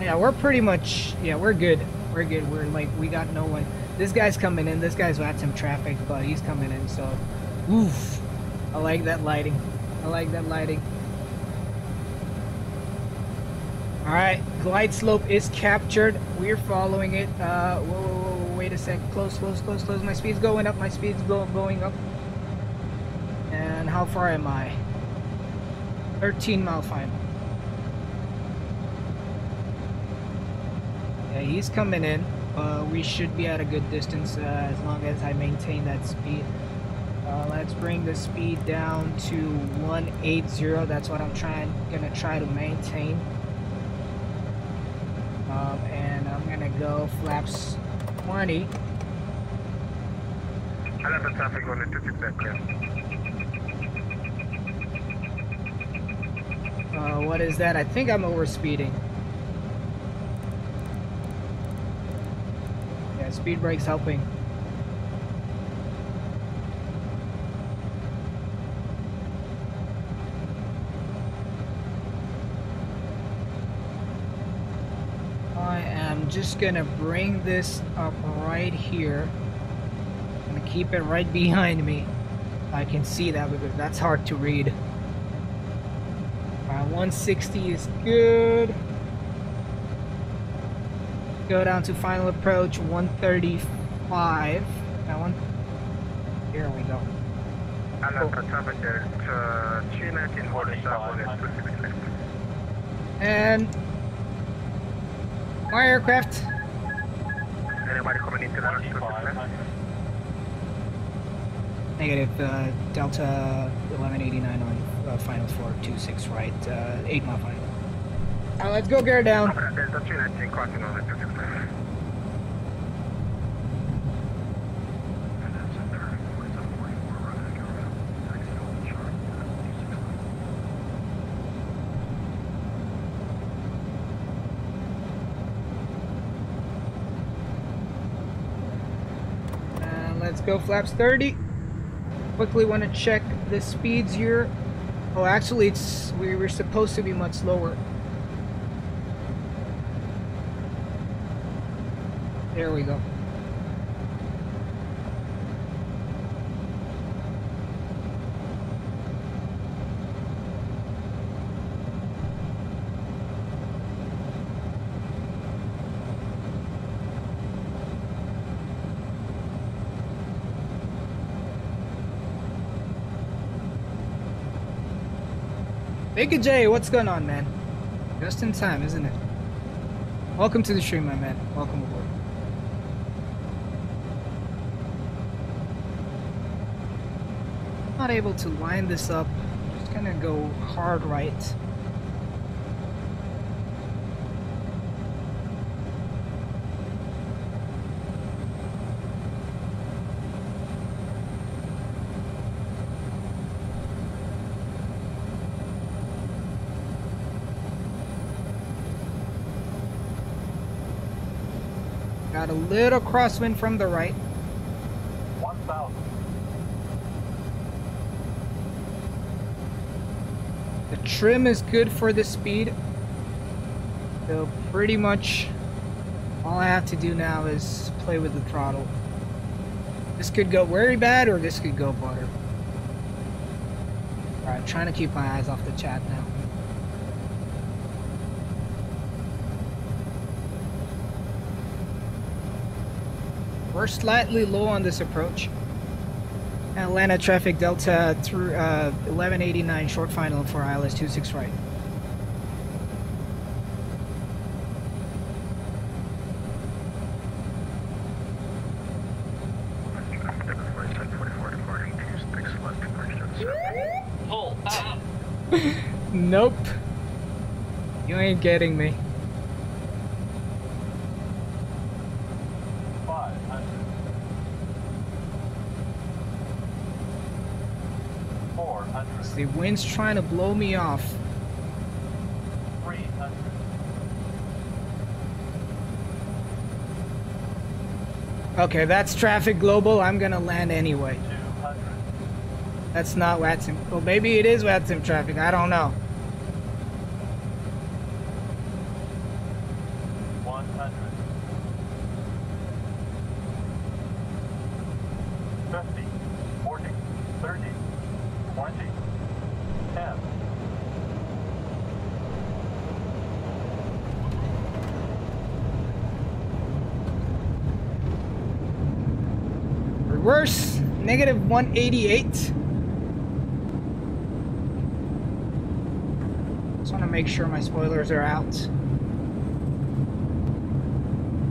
Speaker 2: yeah, we're pretty much. Yeah, we're good. We're good. We're like we got no one. This guy's coming in. This guy's got some traffic, but he's coming in. So, oof. I like that lighting. I like that lighting. All right, glide slope is captured. We're following it. Uh, whoa, whoa, whoa, wait a sec. Close, close, close, close. My speed's going up. My speed's go going up. And how far am I? 13 mile final. Yeah, he's coming in. Uh, we should be at a good distance uh, as long as I maintain that speed. Uh, let's bring the speed down to 180. That's what I'm trying, gonna try to maintain. Um, and I'm gonna go flaps 20.
Speaker 5: 11 traffic on the 265 clear.
Speaker 2: Uh, what is that? I think I'm overspeeding. Yeah, speed brake's helping. I am just gonna bring this up right here. I'm gonna keep it right behind me. I can see that because that's hard to read. Uh, 160 is good. Go down to final approach 135. That one. Here we go.
Speaker 5: Atlanta traffic Delta 319 hold sharp on the 265.
Speaker 2: And our aircraft.
Speaker 5: Anybody coming into the 265?
Speaker 2: Negative uh, Delta 1189 on uh, final 426 right, uh, 8 mile final. Uh, let's go gear down.
Speaker 5: Delta 319 crossing on the 265.
Speaker 2: Let's go flaps 30. Quickly want to check the speeds here. Oh, actually, it's we were supposed to be much lower. There we go. Big J, what's going on, man? Just in time, isn't it? Welcome to the stream, my man. Welcome aboard. Not able to line this up. Just gonna go hard right. Got a little crosswind from the right.
Speaker 5: 1000.
Speaker 2: The trim is good for the speed. So pretty much all I have to do now is play with the throttle. This could go very bad or this could go butter. Alright, trying to keep my eyes off the chat now. We're slightly low on this approach. Atlanta traffic Delta through uh, 1189 short final for ILS 26 right. [laughs] Nope. You ain't getting me. The wind's trying to blow me off. Okay, that's traffic global. I'm gonna land anyway. That's not VATSIM. Well, maybe it is VATSIM traffic. I don't know.
Speaker 5: 100. 50. 40. 30. 20. 10.
Speaker 2: Reverse, negative 188. Just want to make sure my spoilers are out.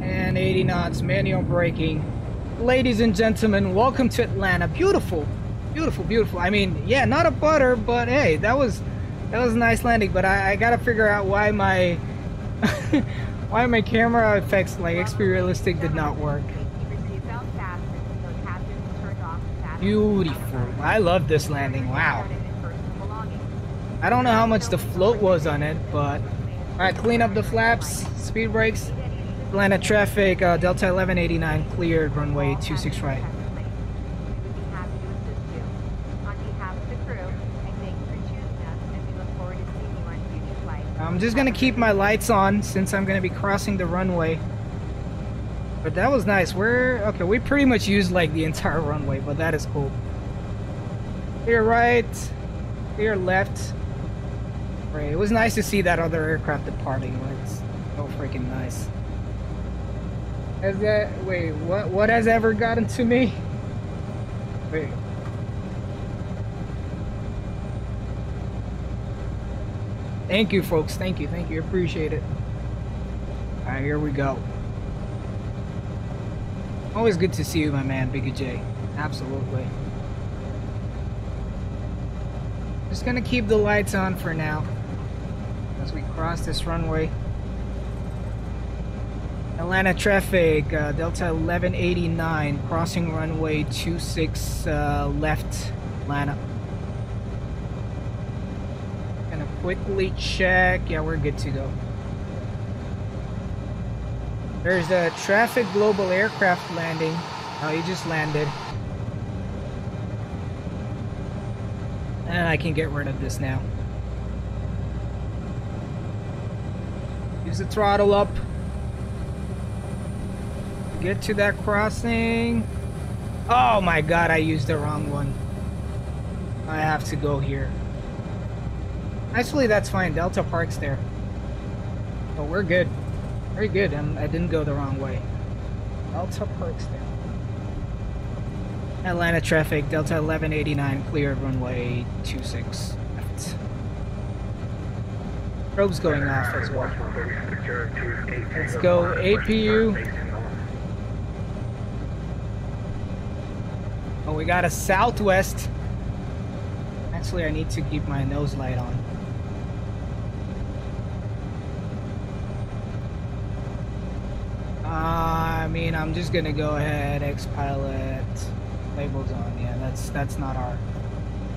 Speaker 2: And 80 knots, manual braking. Ladies and gentlemen, welcome to Atlanta. Beautiful, beautiful, beautiful. I mean, yeah, not a butter, but hey, that was that was a nice landing. But I, I gotta figure out why my [laughs] why my camera effects like XP Realistic did not work.
Speaker 1: Keep your seatbelt fastened until captain is turned off and fastened.
Speaker 2: Beautiful. I love this landing. Wow. I don't know how much the float was on it, but alright, clean up the flaps, speed brakes. Atlanta traffic, uh, Delta 1189 cleared, runway 26 right. I'm just gonna keep my lights on since I'm gonna be crossing the runway. But that was nice. We're okay. We pretty much used like the entire runway, but that is cool. Clear right, clear left. Right. It was nice to see that other aircraft departing. It's so freaking nice. Has that wait? What? What has ever gotten to me? Wait. Thank you, folks. Thank you. Thank you. Appreciate it. All right, here we go. Always good to see you, my man, Biggie J. Absolutely. Just gonna keep the lights on for now as we cross this runway. Atlanta traffic, uh, Delta 1189, crossing runway 26 uh, left, Atlanta. Gonna quickly check. Yeah, we're good to go. There's a traffic global aircraft landing. Oh, he just landed. And I can get rid of this now. Use the throttle up. Get to that crossing. Oh my god, I used the wrong one. I have to go here. Actually, that's fine. Delta Park's there. But we're good. Very good. I'm, I didn't go the wrong way. Delta Park's there. Atlanta traffic, Delta 1189, clear runway 26 left. Probe's going off as well. Let's go APU. Oh, we got a southwest. Actually, I need to keep my nose light on. I mean, I'm just gonna go ahead, X-Pilot, labels on. Yeah, that's that's not our,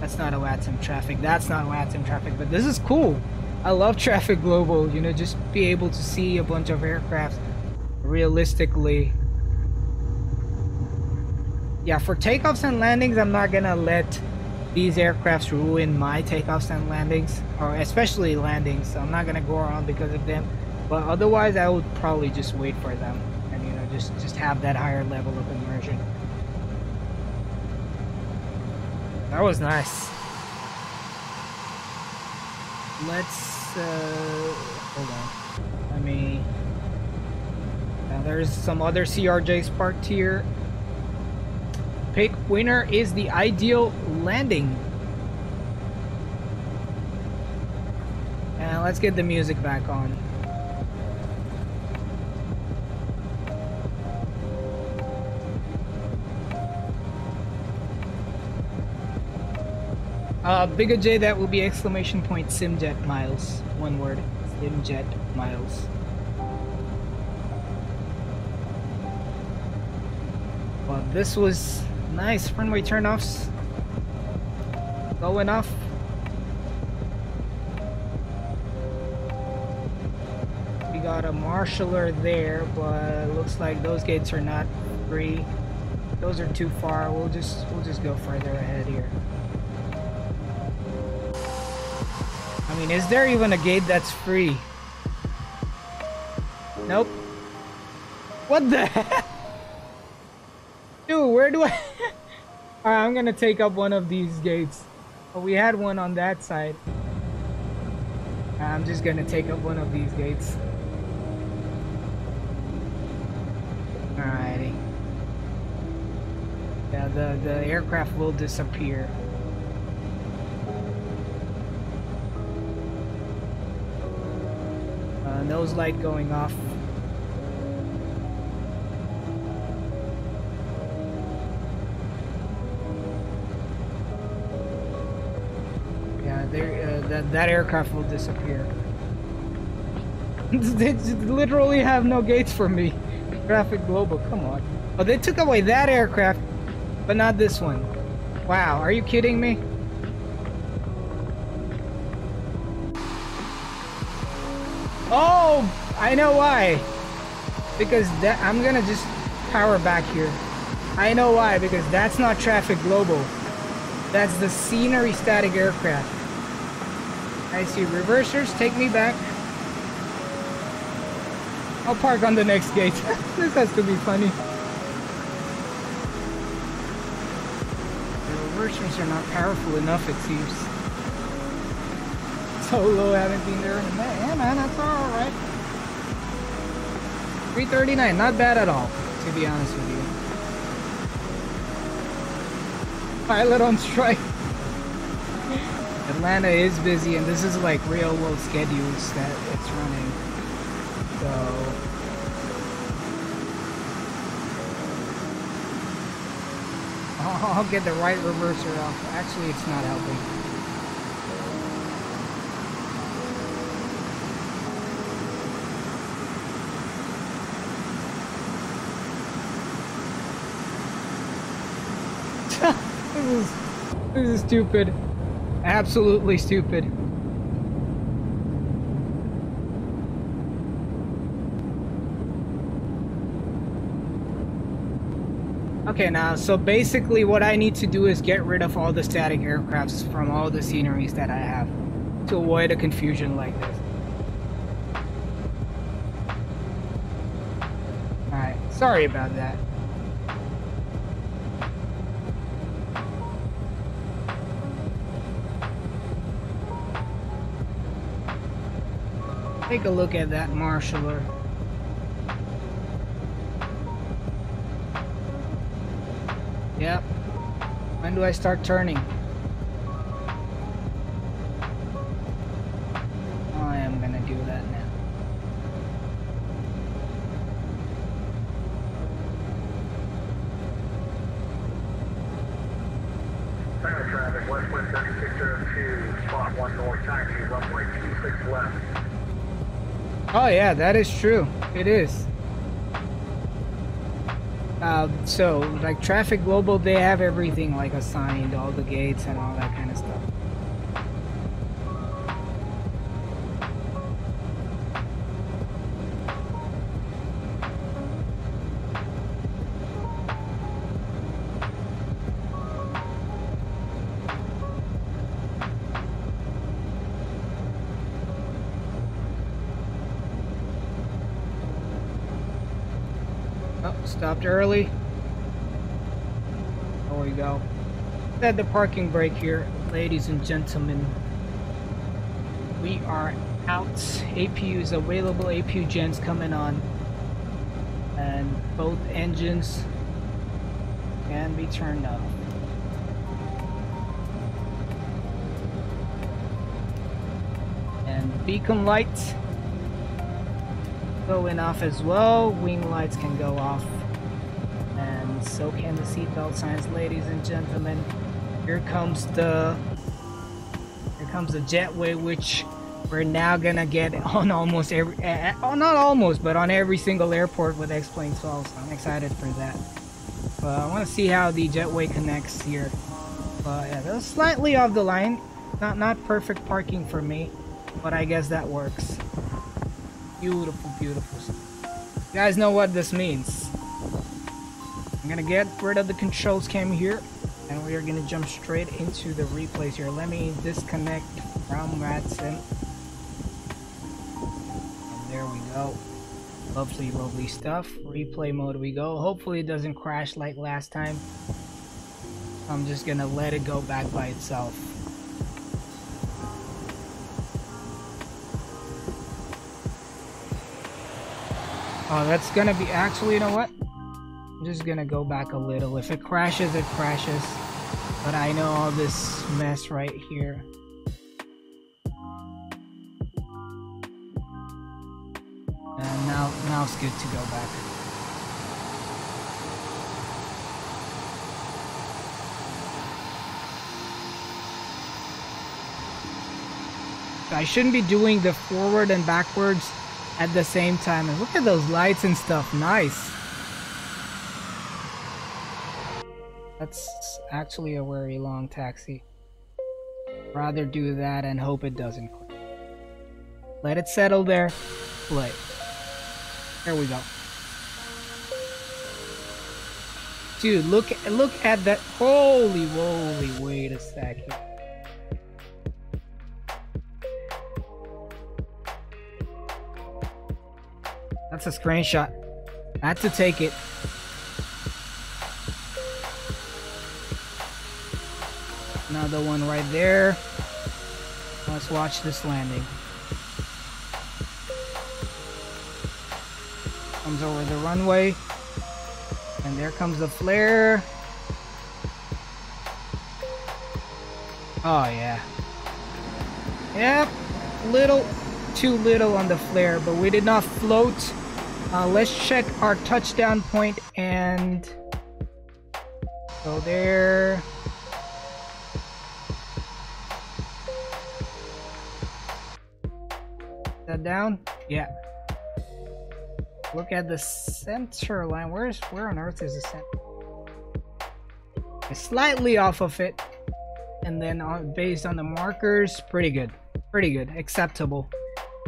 Speaker 2: that's not a VATSIM traffic. That's not VATSIM traffic, but this is cool. I love traffic global, you know, just be able to see a bunch of aircraft realistically. Yeah, for takeoffs and landings, I'm not gonna let these aircrafts ruin my takeoffs and landings, or especially landings. So I'm not gonna go around because of them. But otherwise, I would probably just wait for them and you know just just have that higher level of immersion. That was nice. Let's uh, hold on. Let me. Now there's some other CRJs parked here. Pick winner is the ideal landing. And let's get the music back on. Uh, bigger J, that will be exclamation point Simjet miles. One word. Simjet miles. Well, this was nice. Runway turnoffs. Going off. We got a marshaller there, but looks like those gates are not free. Those are too far. We'll just we'll just go further ahead here. Mean, is there even a gate that's free? Nope. What the [laughs] heck? Dude, where do I... [laughs] Alright, I'm gonna take up one of these gates. Oh, we had one on that side. I'm just gonna take up one of these gates. Alrighty. Yeah, the, the aircraft will disappear. Uh, nose light going off. Yeah, there. Uh, that that aircraft will disappear. [laughs] they literally have no gates for me. Traffic Global, come on. Oh, they took away that aircraft, but not this one. Wow, are you kidding me? Oh, I know why. Because that I'm gonna just power back here. I know why, because that's not traffic global. That's the scenery static aircraft. I see reversers, take me back. I'll park on the next gate. [laughs] this has to be funny. The reversers are not powerful enough, it seems. So low, haven't been there in a minute. Yeah, man, that's alright. 339, not bad at all, to be honest with you. Pilot on strike. [laughs] Atlanta is busy, and this is like real world schedules that it's running. So. I'll get the right reverser off. Actually, it's not helping. this is this is stupid. Absolutely stupid. Okay, now, so basically what I need to do is get rid of all the static aircrafts from all the sceneries that I have to avoid a confusion like this. Alright, sorry about that. Take a look at that marshaller. Yep. When do I start turning? I am gonna do that now.
Speaker 5: Center traffic, Westwind 3602, spot 1 north, taxi, runway 26 left.
Speaker 2: Oh yeah, that is true. It is. Uh, so, like Traffic Global, they have everything like assigned, all the gates and all that Stopped early. There we go. At the parking brake here, ladies and gentlemen. We are out. APUs available. APU gens coming on, and both engines can be turned off. And beacon lights going off as well. Wing lights can go off. So can the seatbelt signs, ladies and gentlemen. Here comes the here comes the jetway, which we're now gonna get on almost every uh, oh not almost, but on every single airport with X-Plane 12. So I'm excited for that. But I want to see how the jetway connects here. But yeah, that's slightly off the line. Not not perfect parking for me, but I guess that works. Beautiful, beautiful. You guys know what this means. Gonna get rid of the controls cam here, and we are gonna jump straight into the replays here. Let me disconnect from VATSIM. And there we go. Lovely, lovely stuff. Replay mode we go. Hopefully it doesn't crash like last time. I'm just gonna let it go back by itself. Oh, that's gonna be actually, you know what? I'm just gonna go back a little. If it crashes, it crashes. But I know all this mess right here. And now, now it's good to go back. I shouldn't be doing the forward and backwards at the same time. And look at those lights and stuff. Nice. That's actually a very long taxi. Rather do that and hope it doesn't crash. Let it settle there. Play. There we go. Dude, look look at that. Holy moly, wait a second. That's a screenshot. I had to take it. Another one right there. Let's watch this landing. Comes over the runway. And there comes the flare. Oh yeah. Yep. Little too little on the flare, but we did not float. Uh, let's check our touchdown point and go there. That down? Yeah. Look at the center line. Where's where on earth is the center? It's slightly off of it, and then on, based on the markers, pretty good, pretty good, acceptable,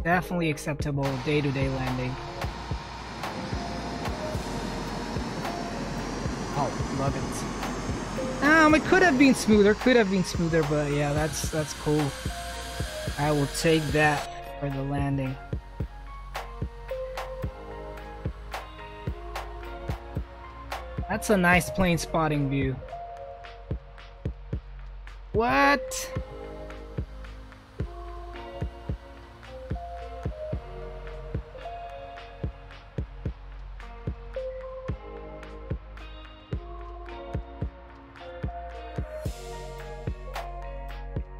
Speaker 2: definitely acceptable day-to-day landing. Oh, love it. Um, it could have been smoother, could have been smoother, but yeah, that's that's cool. I will take that for the landing. That's a nice plane spotting view. What?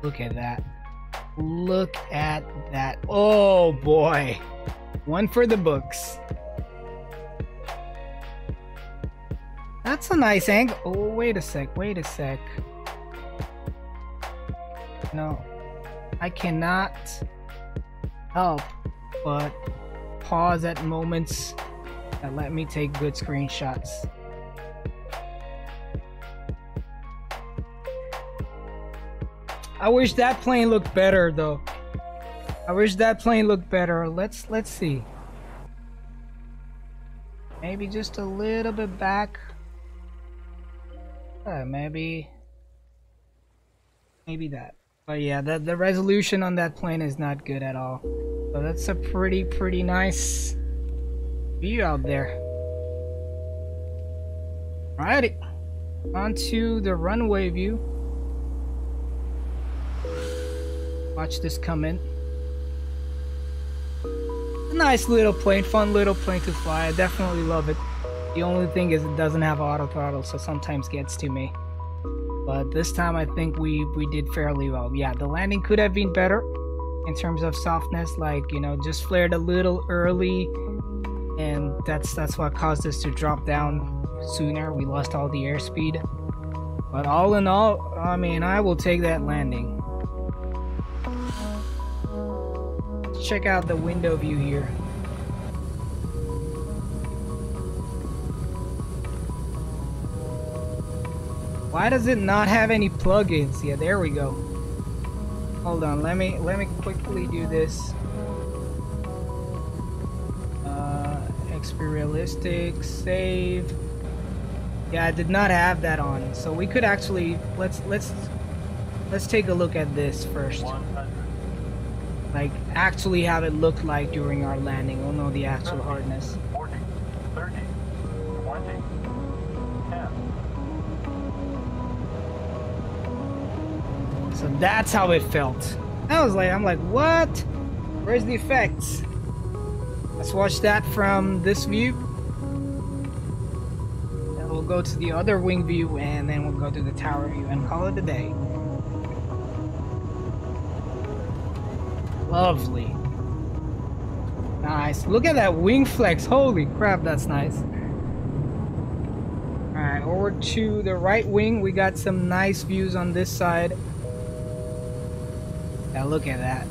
Speaker 2: Look at that. Look at that. Oh boy. One for the books. That's a nice angle. Oh, wait a sec. Wait a sec. No. I cannot help but pause at moments that let me take good screenshots. I wish that plane looked better though. I wish that plane looked better. Let's let's see. Maybe just a little bit back. Uh, maybe maybe that. But yeah, the the resolution on that plane is not good at all. So that's a pretty pretty nice view out there. Alrighty. Onto the runway view. Watch this come in. Nice little plane, fun little plane to fly. I definitely love it. The only thing is it doesn't have auto throttle, so sometimes gets to me. But this time I think we, we did fairly well. Yeah, the landing could have been better in terms of softness, like, you know, just flared a little early and that's that's what caused us to drop down sooner. We lost all the airspeed. But all in all, I mean, I will take that landing. Check out the window view here. Why does it not have any plugins? Yeah, there we go. Hold on, let me let me quickly do this. Uh, XP Realistic, save. Yeah, I did not have that on, so we could actually let's let's let's take a look at this first like actually have it look like during our landing. We'll know the actual hardness.
Speaker 5: 40, 30, 20, 10.
Speaker 2: So that's how it felt. I was like, I'm like, what? Where's the effects? Let's watch that from this view. Then we'll go to the other wing view and then we'll go to the tower view and call it a day. Lovely. Nice. Look at that wing flex. Holy crap, that's nice. Alright, over to the right wing. We got some nice views on this side. Now look at that.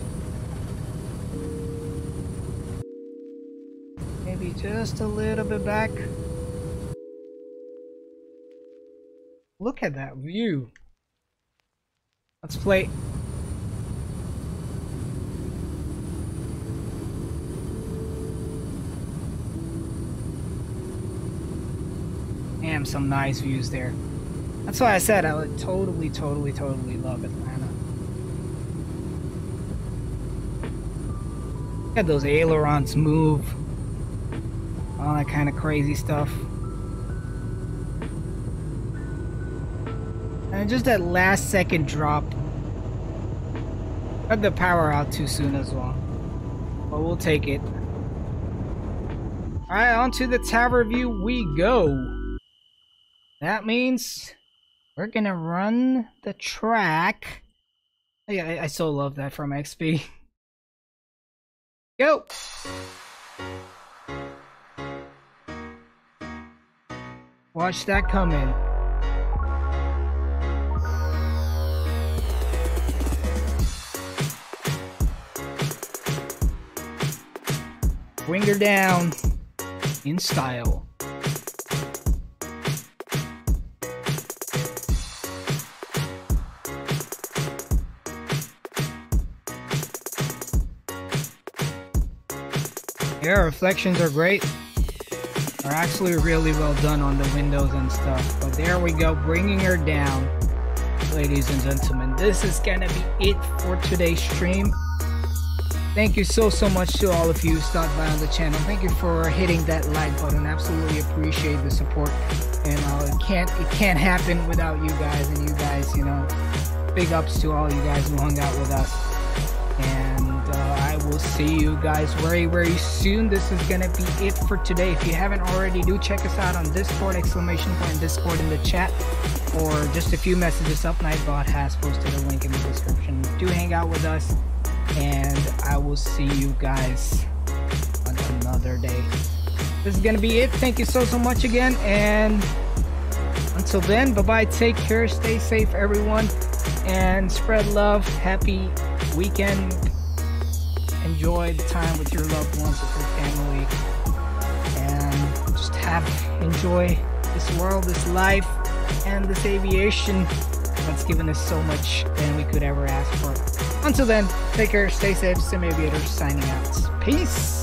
Speaker 2: Maybe just a little bit back. Look at that view. Let's play Damn, some nice views there. That's why I said I would totally, totally, totally love Atlanta. At those ailerons move. All that kind of crazy stuff. And just that last second drop. Cut the power out too soon as well. But we'll take it. Alright, onto the tower view we go. That means we're gonna run the track. Yeah, I, I so love that from XP. [laughs] Go! Watch that come in. Bring her down in style. Yeah, reflections are great. are actually really well done on the windows and stuff. But there we go, bringing her down. Ladies and gentlemen, this is gonna be it for today's stream. Thank you so so much to all of you who stopped by on the channel. Thank you for hitting that like button. Absolutely appreciate the support. And uh, it can't it can't happen without you guys and you guys, you know. Big ups to all you guys who hung out with us. See you guys very very soon. This is gonna be it for today. If you haven't already, do check us out on Discord exclamation point Discord in the chat or just a few messages up. Nightbot has posted a link in the description. Do hang out with us and I will see you guys on another day. This is gonna be it. Thank you so so much again, and until then, bye bye. Take care, stay safe, everyone, and spread love. Happy weekend. Enjoy the time with your loved ones, with your family, and just have enjoy this world, this life, and this aviation that's given us so much than we could ever ask for. Until then, take care, stay safe, Sim Aviators signing out. Peace!